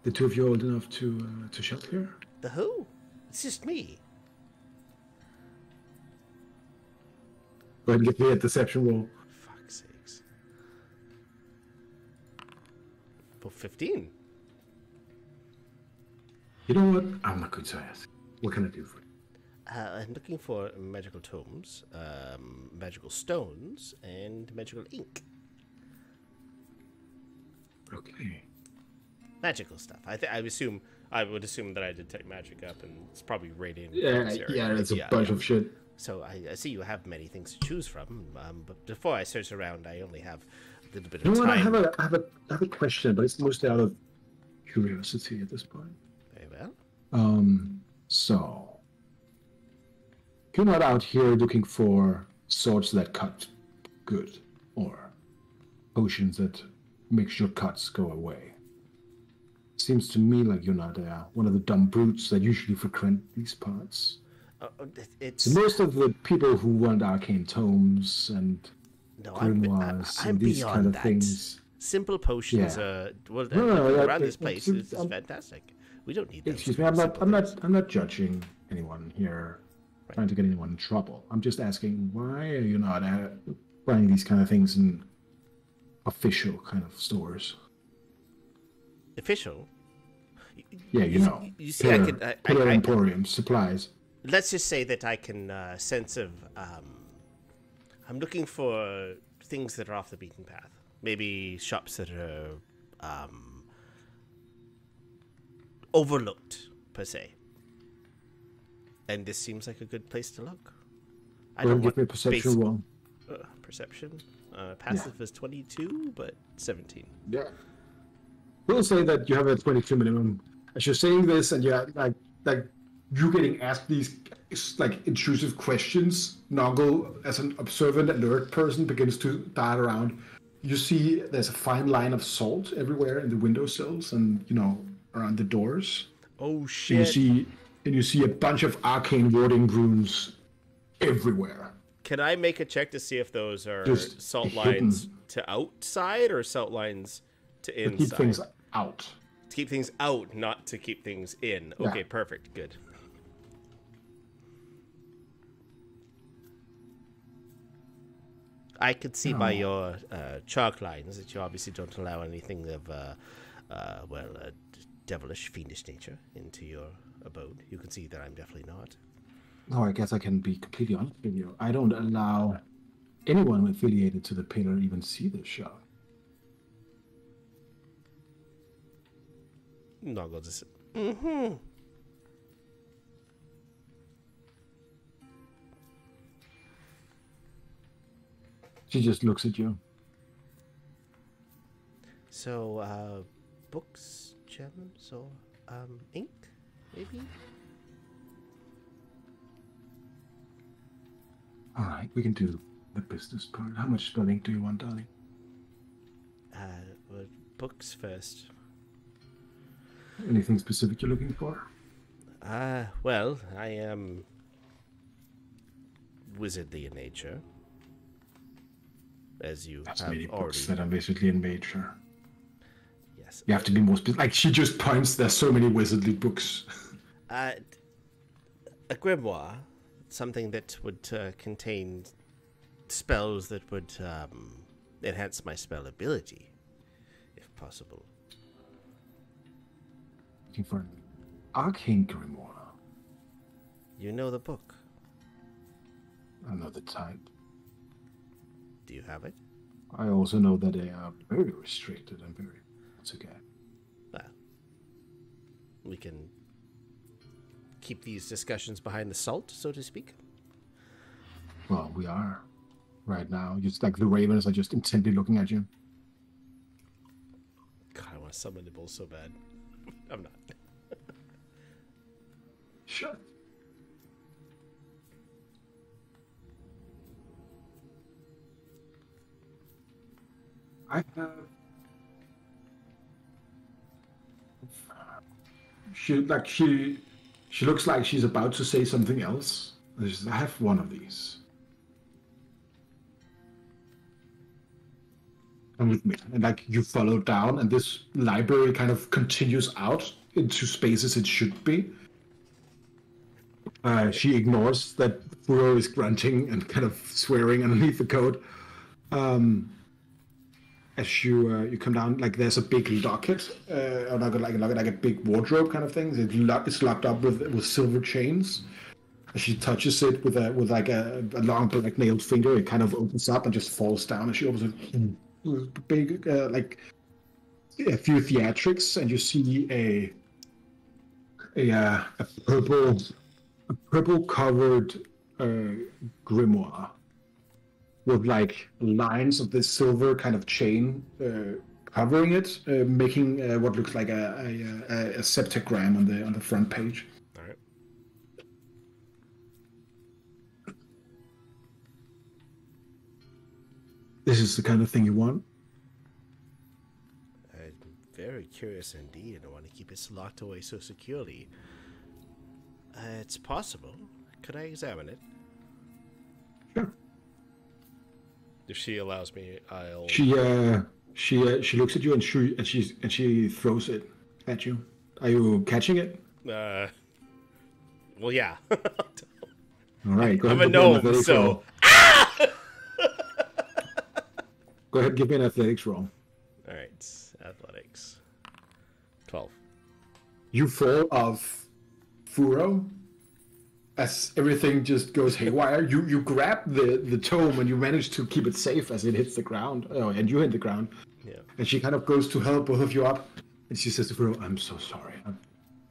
the two of you old enough to uh, to shop here? The who? It's just me. Go ahead and give me a deception roll. Fuck's sakes. Well, fifteen. You know what? I'm not going to ask. What can I do for you? Uh, I'm looking for magical tomes, um, magical stones, and magical ink. Okay. Magical stuff. I th- I assume I would assume that I detect magic up, and it's probably radiant. Yeah, this yeah, it's a Yeah, bunch yeah. of shit. So I, I see you have many things to choose from, um, but before I search around, I only have a little bit You of know what? I have a, I have a, I have a question, but it's mostly out of curiosity at this point. Very well. Um, so you're not out here looking for swords that cut good or potions that makes your cuts go away. Seems to me like you're not uh, one of the dumb brutes that usually frequent these parts. Uh, uh, it's So most of the people who want arcane tomes and no, I'm, grimoires I'm and these kind of that. things. Simple potions. Yeah. Uh, well, No, no, around that- this place is fantastic. We don't need. Excuse me, I'm not. I'm not. I'm not judging anyone here, trying to get anyone in trouble. I'm just asking why are you not uh, buying these kind of things in official kind of stores? Official. Yeah, you know, you see, I Pillar- could- I- I- Pillar I- Emporium supplies. let's just say that I can uh, sense of. Um, I'm looking for things that are off the beaten path. Maybe shops that are um, overlooked per se. And this seems like a good place to look. I Go ahead and want give me a perception roll. uh, perception. Uh, passive is 22, but 17. Yeah. We'll say that you have a 22 minimum. As you're saying this, and you're like, like you're getting asked these like intrusive questions, Nongle, as an observant, alert person, begins to dart around. You see, there's a fine line of salt everywhere in the windowsills and you know around the doors. Oh And you see, and you see a bunch of arcane warding runes everywhere. Can I make a check to see if those are Just salt hidden. lines to outside or salt lines to To inside? keep things out. To keep things out, not to keep things in. Yeah. Okay, perfect. Good. I could see by Oh. your uh, chalk lines that you obviously don't allow anything of, uh, uh, well, devilish, fiendish nature into your abode. You can see that I'm definitely not. No, I guess I can be completely honest with you. I don't allow anyone affiliated to the pillar even see this show. Nongle just. Mm-hmm. She just looks at you. So, uh, books, gems, or um, ink, maybe? All right, we can do the business part. How much spelling do you want, darling? Uh, books first. Anything specific you're looking for? Uh, well, I am wizardly in nature, as you That's have many already. books that are basically in major. Yes. You have to be more specific. Like she just points. There's so many wizardly books. Uh, a grimoire, something that would uh, contain spells that would um, enhance my spell ability, if possible. looking for an arcane grimoire. You know the book. I know the type. Do you have it? I also know that they are very restricted and very. It's okay. Well, we can keep these discussions behind the salt, so to speak. Well, we are right now. Just like the ravens are just intently looking at you. God, I want to summon Nibble so bad. I'm not. Shut. I have. She like she, she looks like she's about to say something else. I just- I have one of these. Come with me, and like you follow down, and this library kind of continues out into spaces it should be. Uh, she ignores that Furo is grunting and kind of swearing underneath the coat. Um, as you uh, you come down, like there's a big locket, uh, or like a locket, like a big wardrobe kind of thing. It's, lock, it's locked up with with silver chains. As she touches it with a with like a, a long black nailed finger, it kind of opens up and just falls down. And she opens it, big uh, like a few theatrics, and you see a a uh, a purple a purple covered uh, grimoire with like lines of this silver kind of chain uh, covering it, uh, making uh, what looks like a, a, a, a septagram on the on the front page. All right. This is the kind of thing you want. I'm very curious indeed, and I want to keep it locked away so securely. Uh, it's possible. Could I examine it? Sure. If she allows me, I'll. She uh, she uh, she looks at you and she and she and she throws it at you. Are you catching it? Uh, well, yeah. All right, go I'm ahead. a give me an gnome, athletics so roll. Go ahead, give me an athletics roll. all right. Athletics. Twelve. you fall off Furo as everything just goes haywire. You you grab the the tome and you manage to keep it safe as it hits the ground. Oh, and you hit the ground. Yeah. And she kind of goes to help both of you up, and she says to Furo, "I'm so sorry.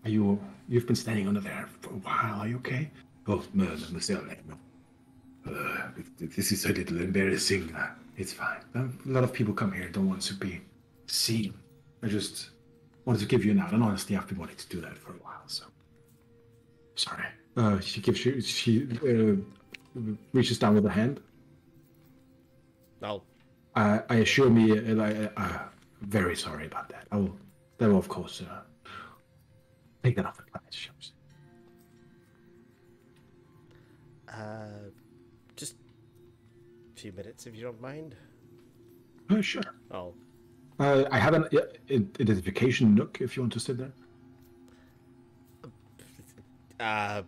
Are you? You've been standing under there for a while. Are you okay?" Oh, no, no, no, no. Uh, this is a little embarrassing. Uh, It's fine. A lot of people come here don't want to be seen. I just wanted to give you an out, and honestly, I've been wanting to do that for a while. So sorry. Uh, she gives you. She uh, reaches down with a hand. I'll Uh, I assure me, uh, uh, uh, very sorry about that. I will, I will of course, uh, take that off the class. uh, just a few minutes if you don't mind. Uh, sure. I'll Uh, I have an uh, identification nook if you want to sit there. Uh,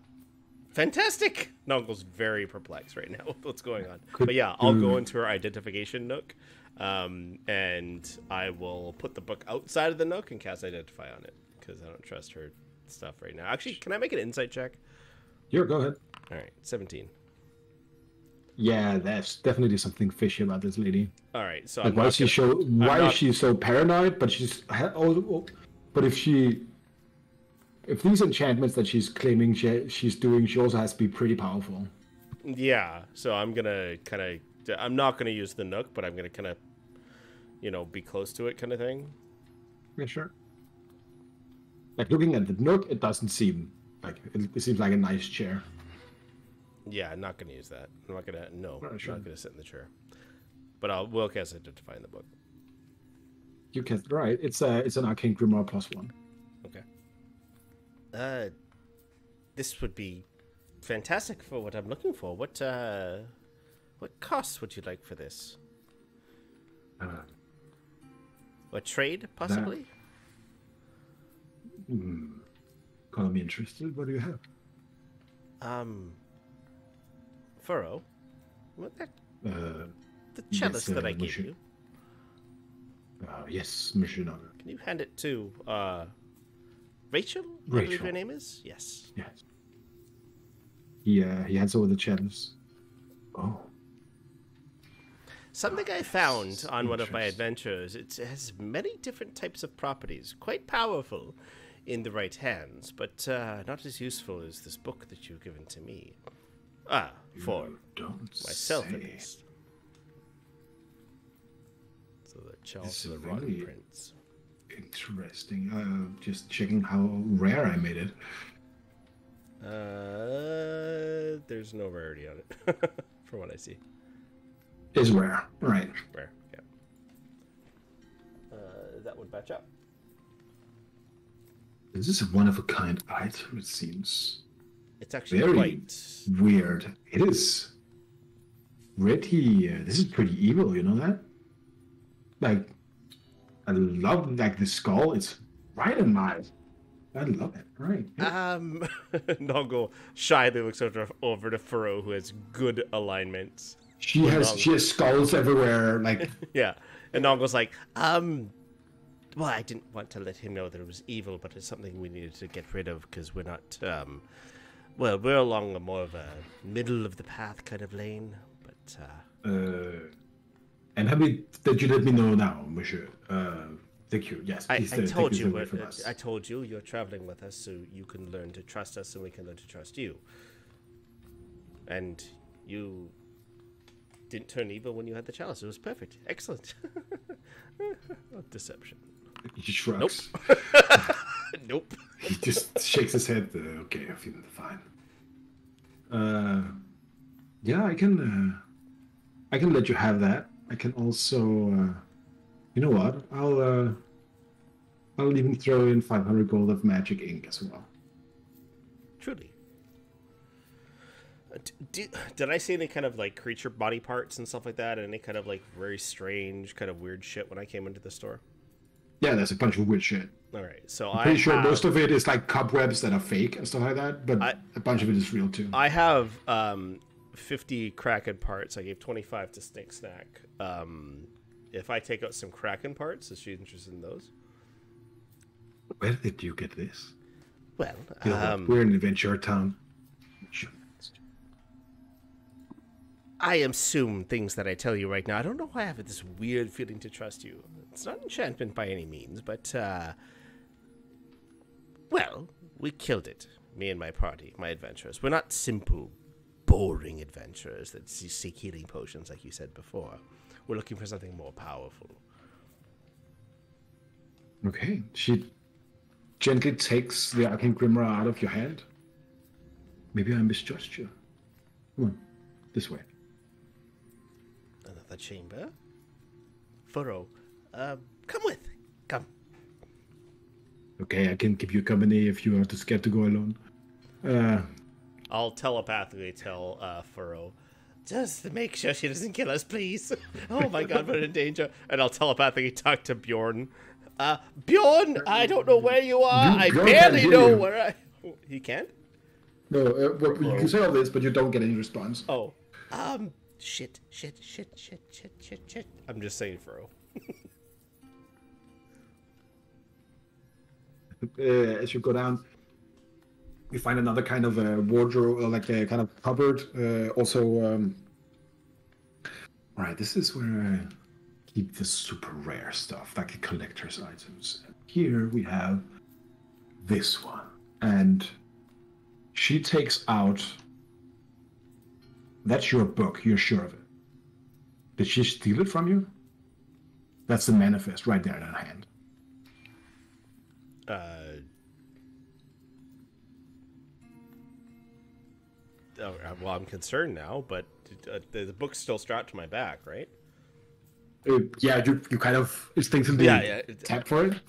fantastic. Nongle's very perplexed right now with what's going on. But yeah, I'll go into her identification nook, um, and I will put the book outside of the nook and cast identify on it because I don't trust her stuff right now. Actually, can I make an insight check? Here, go ahead. All right, seventeen. Yeah, there's definitely something fishy about this lady. All right, so Like, why is she so? Why not- is she so paranoid? But she's oh, oh, but if she, if these enchantments that she's claiming she, she's doing, she also has to be pretty powerful. Yeah, so I'm gonna kind of. I'm not gonna use the nook, but I'm gonna kind of, you know, be close to it, kind of thing. Yeah, sure. Like looking at the nook, it doesn't seem like it, it seems like a nice chair. Yeah, I'm not gonna use that. I'm not gonna. No, Alright, I'm sure. not gonna sit in the chair. But I'll will cast identify in the book. You can right. It's a it's an arcane grimoire plus one. Uh, this would be fantastic for what I'm looking for. What uh, what cost would you like for this? Uh, A trade, possibly? hmm. Call me interested. What do you have? Um, Furo, what that Uh, the chalice Yes, that uh, I gave monsieur. you? uh yes, Monsieur. Can you hand it to uh, Rachel? I believe her name is. Yes. Yes. Yeah, he uh, he hands over the chalice. Oh, Something I found on one of my adventures. It has many different types of properties, quite powerful in the right hands, but uh, not as useful as this book that you've given to me. Ah, for you don't myself say. at least. So the Charles the Rotten Prince. Interesting. Uh, just checking how rare I made it. Uh, there's no rarity on it, from what I see. Is rare, right? Rare, yeah. Uh, that would match up. This is a one of a kind item. It seems It's actually very quite weird. It is. Pretty. Uh, this is pretty evil. You know that? Like, I love like the skull. It's right in my. I love it. Right. Um, Nongle shyly looks over, over to Furo, who has good alignments. She has she has skulls everywhere. Like Yeah, and Nongle's like, um, well, I didn't want to let him know that it was evil, but it's something we needed to get rid of because we're not, um, well, we're along a more of a middle of the path kind of lane, but uh, uh, and happy that you let me know now, Monsieur. Uh, thank you. Yes, I, I uh, told you, what. I told you, you're traveling with us, so you can learn to trust us, and we can learn to trust you. And you didn't turn evil when you had the chalice. It was perfect. Excellent. Deception. He shrugs. Nope. He just shakes his head. Uh, okay, I feel fine. Uh, yeah, I can. Uh, I can let you have that. I can also. Uh, you know what? I'll. Uh, I'll even throw in 500 gold of magic ink as well. Truly. Uh, d- d- did I see any kind of like creature body parts and stuff like that? And any kind of like very strange, kind of weird shit when I came into the store? Yeah, there's a bunch of weird shit. All right, so I'm I pretty sure have, most of it is like cobwebs that are fake and stuff like that, but I- a bunch of it is real too. I have um, 50 Kraken parts. I gave 25 to Snake Snack. Um, if I take out some Kraken parts, is she interested in those? Where did you get this? Well, You know um, We're in Adventure Town. I assume things that I tell you right now. I don't know why I have this weird feeling to trust you. It's not enchantment by any means, but uh well, we killed it. Me and my party, my adventurers. We're not simple boring adventurers that seek healing potions, like you said before. We're looking for something more powerful. Okay. She gently takes the arcane grimoire out of your hand. Maybe I misjudged you. Come on, this way. Another chamber. Furo, uh, come with. Come. Okay, I can keep you company if you are too scared to go alone. Uh, I'll telepathically tell uh, Furo, just make sure she doesn't kill us, please. oh my god, we're in danger. And I'll telepathically talk to Bjorn. Uh, Bjorn, I don't know where you are. You- I barely know you. where I. He can? no, uh, well, you can say all this, but you don't get any response. Oh. Um, shit, shit, shit, shit, shit, shit, shit. I'm just saying Furo. uh, as you go down, you find another kind of a wardrobe, uh, like a kind of cupboard. Uh, also, um, all right, this is where I keep the super rare stuff, like collector's items. Here we have this one, and she takes out. That's your book. You're sure of it. Did she steal it from you? That's the manifest right there in her hand. Uh. Uh, well, I'm concerned now, but uh, the, the book's still strapped to my back, right? Uh, yeah, you, you kind of instinctively Yeah, yeah, it- tap for it.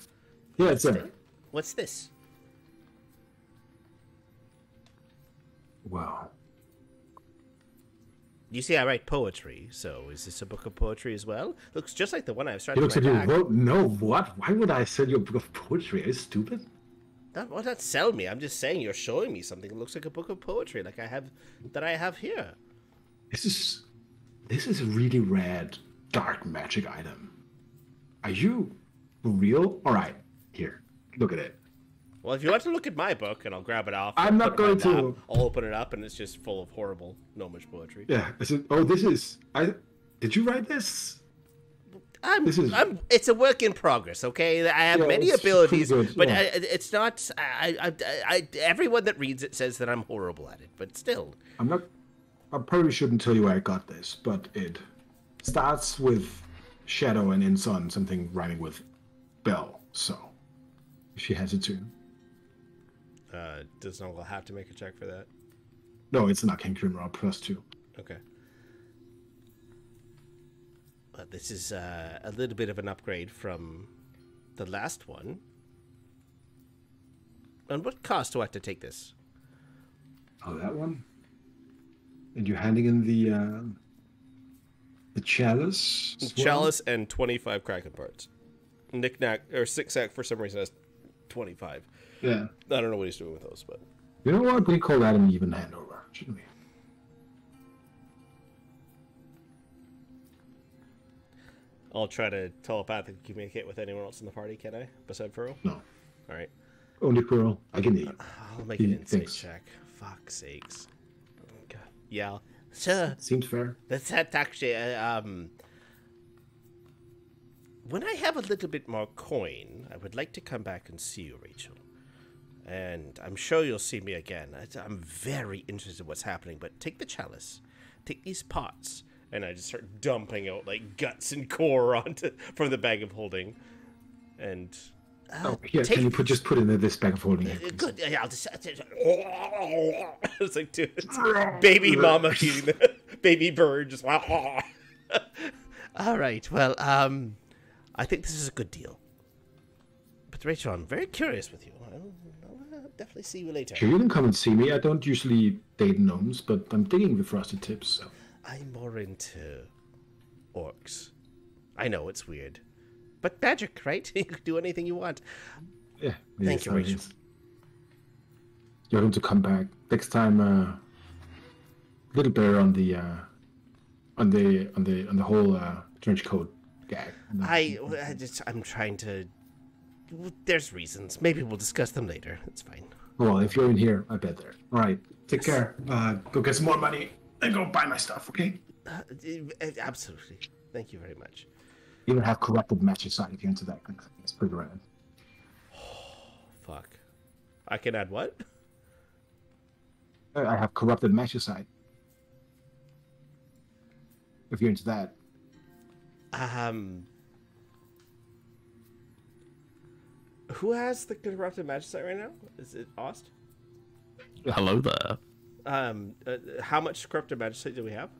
Yeah, it's there. What's this? Wow. You see, I write poetry, so is this a book of poetry as well? Looks just like the one I've He strapped looks to at my you. back. Well, no, what? Why would I sell you a book of poetry? Are you stupid? Not, well, not sell me. I'm just saying you're showing me something that looks like a book of poetry, like I have that I have here. This is this is a really rad dark magic item. Are you real? All right, here, look at it. Well, if you want to look at my book, and I'll grab it off. I'm not it going to. I'll open it up, and it's just full of horrible gnomish poetry. Yeah. Is it, oh, this is. I did you write this? I'm, This is- I'm. It's a work in progress. Okay, I have Yeah, many abilities, good, but yeah. I, it's not. I, I, I, I, everyone that reads it says that I'm horrible at it, but still. I'm not. I probably shouldn't tell you where I got this, but it starts with shadow and ends on something rhyming with bell. So she has it too. Uh, does Nongle have to make a check for that? No, it's an arcane grimoire plus two. Okay. Uh, this is uh, a little bit of an upgrade from the last one. And what cost do I have to take this? Oh, that one. And you're handing in the uh, the chalice. as well? Chalice and 25 Kraken parts. Knick Knack, or Six Sack for some reason has 25. Yeah. I don't know what he's doing with those, but. You know what? We call that an even handover, shouldn't we? I'll try to telepathically communicate with anyone else in the party, can I? Besides Furo? No. Alright. Only Quirrell. I can eat. I'll make an insight thinks. check. Fuck sakes. God. Yeah. Sir, Seems fair. That's that actually. Uh, um, when I have a little bit more coin, I would like to come back and see you, Rachel. And I'm sure you'll see me again. I'm very interested in what's happening. But take the chalice, take these pots, and I just start dumping out like guts and core onto from the bag of holding. And uh, Oh, here, take can you put just put in this bag of holding? here, uh, please? Good. Yeah, I'll just. it's like, dude, it's baby mama eating the baby bird. Just. All right. Well, um, I think this is a good deal. But Rachel, I'm very curious with you. I'll, I'll uh, definitely see you later. Sure, you can come and see me. I don't usually date gnomes, but I'm digging the frosted tips. So. I'm more into orcs. I know it's weird, but magic, right? you can do anything you want. Yeah. Thank yes, you, Rachel. is. You're going to come back next time. Uh, little better on the uh, on the on the on the whole uh, trench coat gag. I, I just, I'm trying to. There's reasons. Maybe we'll discuss them later. It's fine. Well, if you're in here, I bet there. All right. Take care. Uh, go get some more money and go buy my stuff. Okay. Uh, uh, absolutely. Thank you very much. Even have corrupted magicite if you're into that. kind of thing. It's pretty rad. Oh, fuck. I can add what? I have corrupted magicite. if you're into that. Um, who has the corrupted magicite right now? Is it Ost? Hello there. Um, uh, how much corrupted magicite do we have?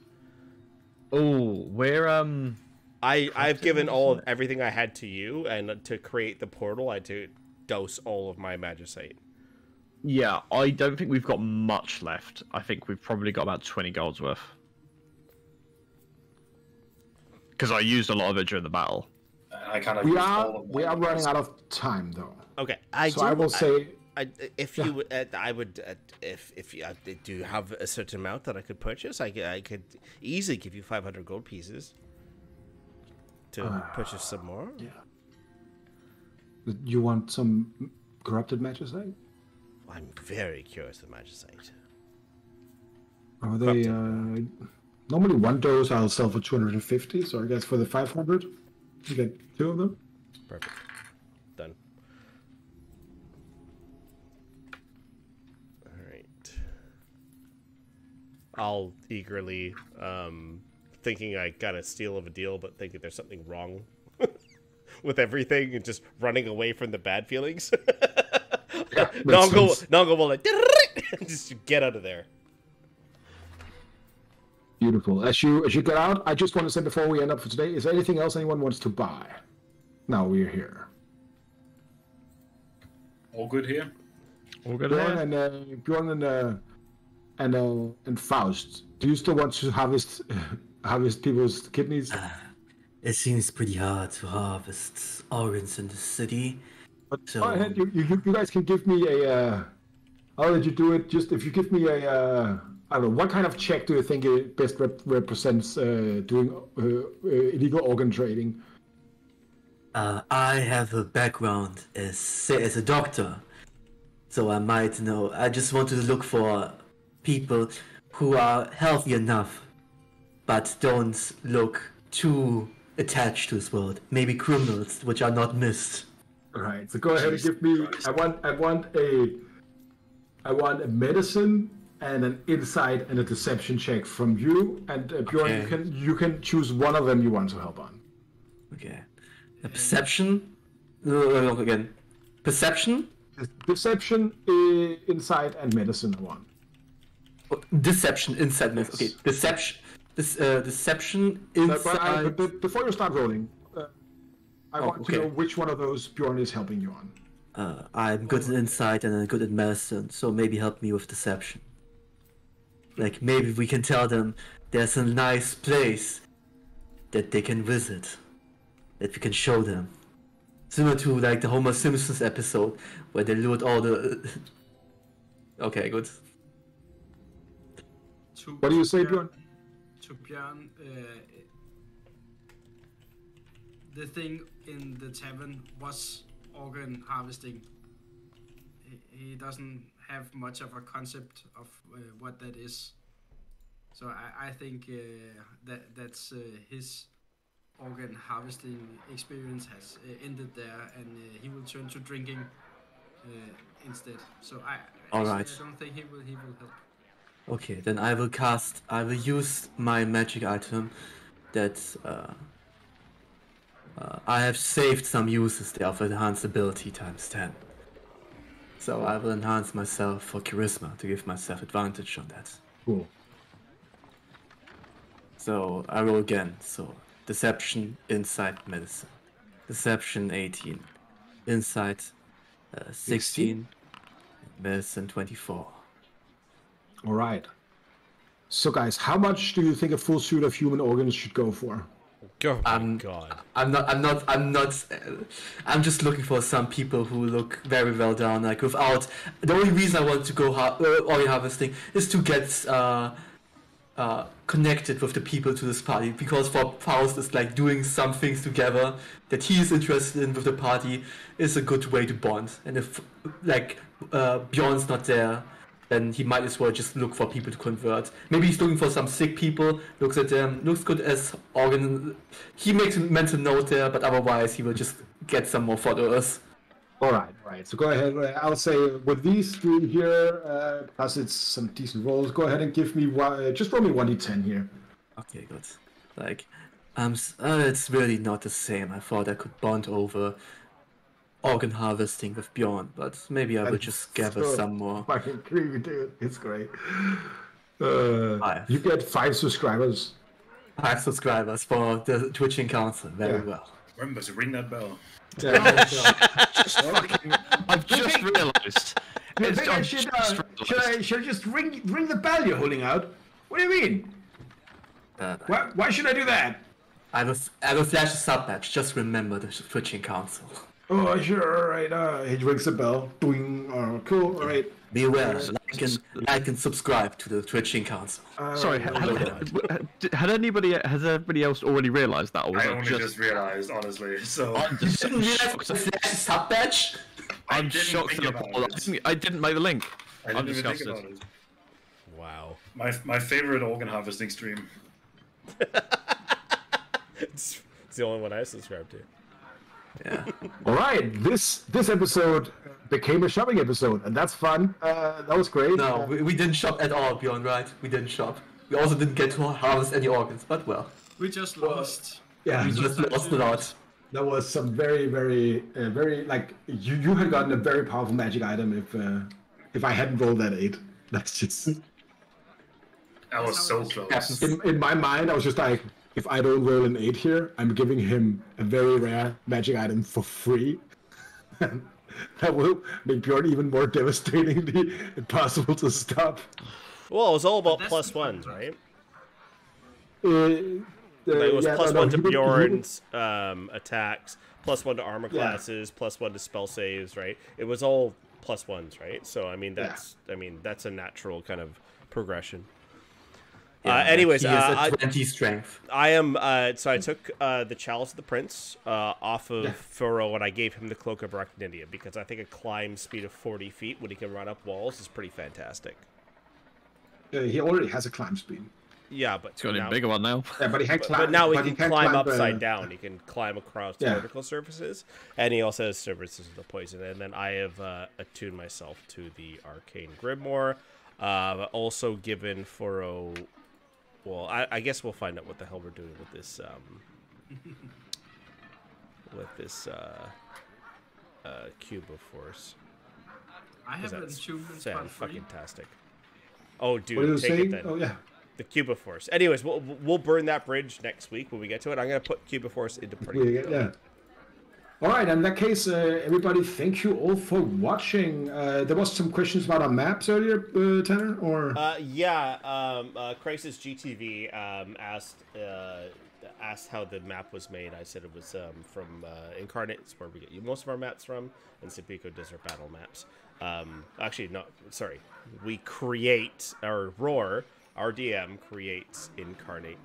Oh, we're um. I I've given all of everything I had to you, and to create the portal, I had to dose all of my magicite. Yeah, I don't think we've got much left. I think we've probably got about 20 golds worth. Because I used a lot of it during the battle. I kind of We are we are running out of time though. Okay, I So do, I will say I, if you would, uh, I would, uh, if if you uh, do you have a certain amount that I could purchase, I could, I could easily give you 500 gold pieces to purchase some more. yeah. You want some corrupted magicite? I'm very curious of magicite. Are they uh, normally one dose I'll sell for 250, so I guess for the 500 you get two of them. Perfect. I'll eagerly, um, thinking I got a steal of a deal, but thinking there's something wrong with everything and just running away from the bad feelings. Yeah, Nongo, sense. Nongo will like just get out of there. Beautiful. As you as you get out, I just want to say before we end up for today, is there anything else anyone wants to buy? Now we're here. All good here. All good Bjorn there? and uh, Bjorn and uh, and uh, and Faust. Do you still want to harvest harvest people's kidneys? It seems pretty hard to harvest organs in the city. But So- go ahead. You, you you guys can give me a. Uh, I'll let you do it. Just if you give me a. Uh, I don't know. What kind of check do you think it best rep- represents uh, doing uh, uh, illegal organ trading? Uh, I have a background as as a doctor, so I might know. I just wanted to look for people who are healthy enough, but don't look too attached to this world. Maybe criminals, which are not missed. All right. So go ahead and give me. Christ. I want. I want a. I want a medicine and an insight and a deception check from you. And uh, Bjorn, you can you can choose one of them you want to help on. Okay. A perception. No, no, no, again. Perception. Deception, uh, insight, and medicine. I want. Deception. Inside myth. Okay. Deception. This uh, deception But, but, I, inside. but, but before you start rolling, uh, I Oh, want okay. to know which one of those Bjorn is helping you on. Uh, I'm good at insight and I'm good at medicine, so maybe help me with deception. Like maybe we can tell them there's a nice place that they can visit, that we can show them. Similar to like the Homer Simpsons episode where they lured all the. okay, good. To, What do you say, Bjorn? To Bjørn, uh, the thing in the tavern was organ harvesting. He, he doesn't have much of a concept of uh, what that is. So I, I think uh, that that's uh, his organ harvesting experience has uh, ended there, and uh, he will turn to drinking uh, instead. So I, All actually, right. I don't think he will. He will help. Okay, then I will cast. I will use my magic item that uh, uh, I have saved some uses there for enhanced ability times 10. So I will enhance myself for charisma to give myself advantage on that. Cool. So I roll again. So deception, insight, medicine. Deception 18, insight uh, 16, medicine 24. All right. So, guys, how much do you think a full suit of human organs should go for? Oh my Um, god. I'm not. I'm not. I'm not. Uh, I'm just looking for some people who look very well done. Like without the only reason I want to go har- uh, harvesting is to get uh, uh, connected with the people to this party. Because for Faust, it's like doing some things together that he is interested in with the party is a good way to bond. And if like uh, Bjorn's not there, then he might as well just look for people to convert. Maybe he's looking for some sick people, looks at them, looks good as organ. He makes a mental note there, but otherwise he will just get some more followers. All right, all right. So go ahead. I'll say with these three here, uh, plus it's some decent rolls. Go ahead and give me one. Uh, just roll me one d10 here. Okay, good. Like, um, uh, it's really not the same. I thought I could bond over organ harvesting with Bjorn, but maybe I would just gather so some more. Fucking creepy, dude. It's great. Uh, Five. you get five subscribers. Five subscribers for the Twitching Council. Very Yeah. well. Remember to ring that bell. Just fucking. I've just realised. I think I should, just uh, should, I, should I just ring ring the bell you're holding out? What do you mean? Uh, Why, why should I do that? I will, I will flash a sub badge. Just remember the Twitching Council. Oh, sure, all right. Uh, he rings the bell. Doing. Oh, cool. All right. Be aware, uh, like and, like and subscribe to the Twitching Council. Uh, Sorry, had, had, had anybody has everybody else already realised that, or was I only just? just realized, honestly. So I'm just Didn't realize shocked. the flash sub badge? I I'm shocked think and about appalled. I didn't, I didn't make the link. I I'm didn't even think about it. Wow. My my favorite organ harvesting stream. It's, it's the only one I subscribe to. Yeah. All right. This this episode became a shopping episode, and that's fun. Uh, that was great. No, we, we didn't shop at all, Bjorn, right? We didn't shop. We also didn't get to harvest any organs, but well. We just lost. yeah. We just lost a lot. That was some very, very, uh, very like you. You had gotten a very powerful magic item if uh, if I hadn't rolled that eight. That's just That was so close. in, in my mind. I was just like, if I don't roll an eight here, I'm giving him a very rare magic item for free. that will make Bjorn even more devastatingly impossible to stop. Well, it was all about that's plus the fun ones, right? Uh, Like, it was yeah, plus no, no, one to he would- Bjorn's um, attacks, plus one to armor Yeah. classes, plus one to spell saves, right? It was all plus ones, right? So I mean, that's I mean that's a natural kind of progression. Uh, anyways, he uh, has a I, 20 strength. I am. Uh, so I took uh, the chalice of the prince uh, off of Yeah. Furo, and I gave him the cloak of Arachnida because I think a climb speed of forty feet when he can run up walls is pretty fantastic. Uh, he already has a climb speed. Yeah, but It's got a bigger one now. Yeah, but he had But, climb. but now he but can can't climb, uh, upside down. He can climb across Yeah. vertical surfaces, and he also has surfaces of the poison. And then I have uh, attuned myself to the arcane grimoire. Uh, also given Furo. Well, I, I guess we'll find out what the hell we're doing with this. Um, with this uh, uh, cube of force. I 'Cause have an that's attunement sound spot free. fucking tastic. Oh, dude, What are take it saying? then. Oh yeah. The cube of force. Anyways, we'll we'll burn that bridge next week when we get to it. I'm gonna put cube of force into pretty. We- yeah. All right. In that case, uh, everybody, thank you all for watching. Uh, there was some questions about our maps earlier, uh, Tanner, or Uh, yeah, um, uh, Crisis GTV um, asked uh, asked how the map was made. I said it was um, from Inkarnate, it's where we get most of our maps from, and Czepeku Desert battle maps. Um, actually, not sorry, we create our Roar. Our DM creates Inkarnate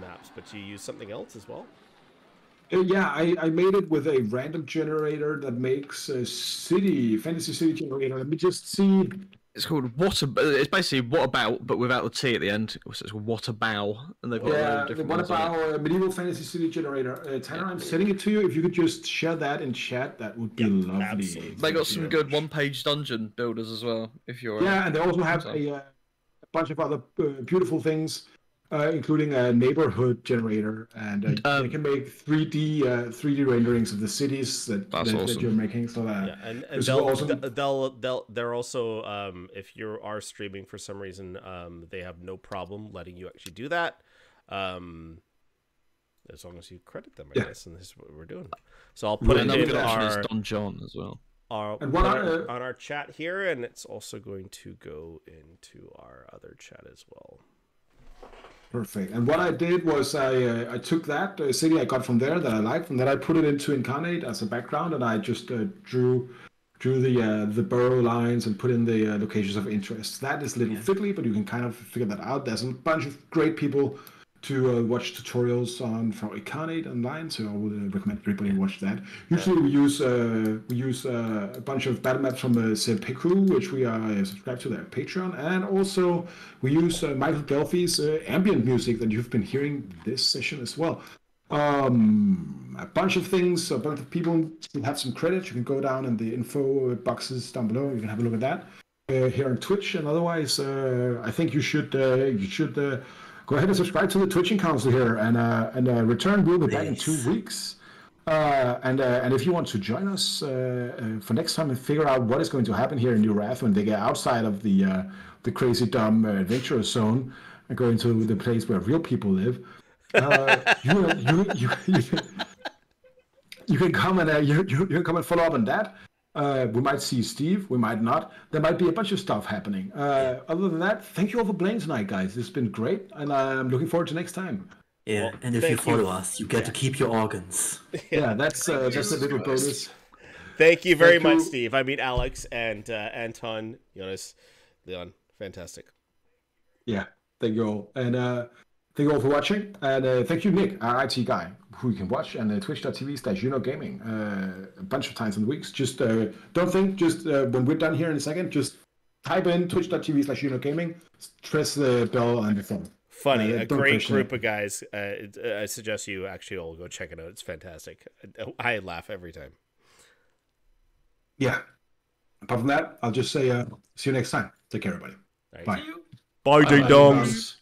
maps, but you use something else as well. Uh, yeah, I, I made it with a random generator that makes a city fantasy city generator. Let me just see. It's called what? Ab- It's basically what about, but without the T at the end. So it's what about, and they've got Yeah, of different what ones on it. about our medieval fantasy city generator? Uh, Tanner, I'm sending it to you. If you could just share that in chat, that would be lovely. absolutely. They got some good one-page dungeon builders as well. If you're Yeah, and they also have a, uh, a bunch of other uh, beautiful things, uh, including a neighborhood generator, and uh, they Um, can make 3D uh, 3D renderings of the cities that, That's that, that you're making. So that Yeah, and, and they'll, awesome. they'll they'll they're also um, if you are streaming for some reason, um, they have no problem letting you actually do that, um, as long as you credit them, I Yeah. guess. And this is what we're doing. So I'll put Right, it in our, is Don John as well. our, And what put are, it uh, on our chat here, and it's also going to go into our other chat as well. Perfect. And what I did was I uh, I took that uh, city I got from there that I liked, and then I put it into Inkarnate as a background, and I just uh, drew drew the uh, the borough lines and put in the uh, locations of interest. That is a little fiddly, but you can kind of figure that out. There's a bunch of great people to uh, watch tutorials on for Inkarnate online, so I would uh, recommend everybody watch that. Usually we use uh, we use uh, a bunch of battle maps from uh, Czepeku, which we are uh, subscribed to their Patreon, and also we use uh, Michael uh, ambient music that you've been hearing this session as well. Um, a bunch of things, a bunch of people still have some credits. You can go down in the info boxes down below. You can have a look at that uh, here on Twitch, and otherwise, uh, I think you should uh, you should uh, go ahead and subscribe to the Twitching Council here, and uh, and uh, return. We'll be back in two weeks. Uh, and uh, and if you want to join us uh, uh, for next time and figure out what is going to happen here in New Wrath when they get outside of the uh, the crazy dumb uh, adventure zone and go into the place where real people live, uh, you, you, you, you, you can come and uh, you, you, you can come and follow up on that. Uh, we might see Steve, we might not. There might be a bunch of stuff happening. Uh, other than that, thank you all for playing tonight, guys. It's been great, and I'm looking forward to next time. Yeah, Well, and if you thank you. follow us, you get to keep your organs. Yeah, that's uh, that's a little Christ. bonus. Thank you very Thank much, you. Steve. I mean, Alex and uh, Anton, Jonas, Leon. Fantastic. Yeah, thank you all, and uh, thank you all for watching, and uh, thank you, Nick, our IT guy, who you can watch and uh, twitch.tv slash Juno Gaming uh, a bunch of times in the weeks. Just uh, don't think, just uh, when we're done here in a second, just type in twitch.tv slash Juno Gaming, press the bell on the phone. Funny, Uh, a great group it. of guys. Uh, uh, I suggest you actually all go check it out. It's fantastic. I I laugh every time. Yeah. Apart from that, I'll just say uh, see you next time. Take care, everybody. All right. Bye. You. Bye, Bye, ding bye, dongs. dongs.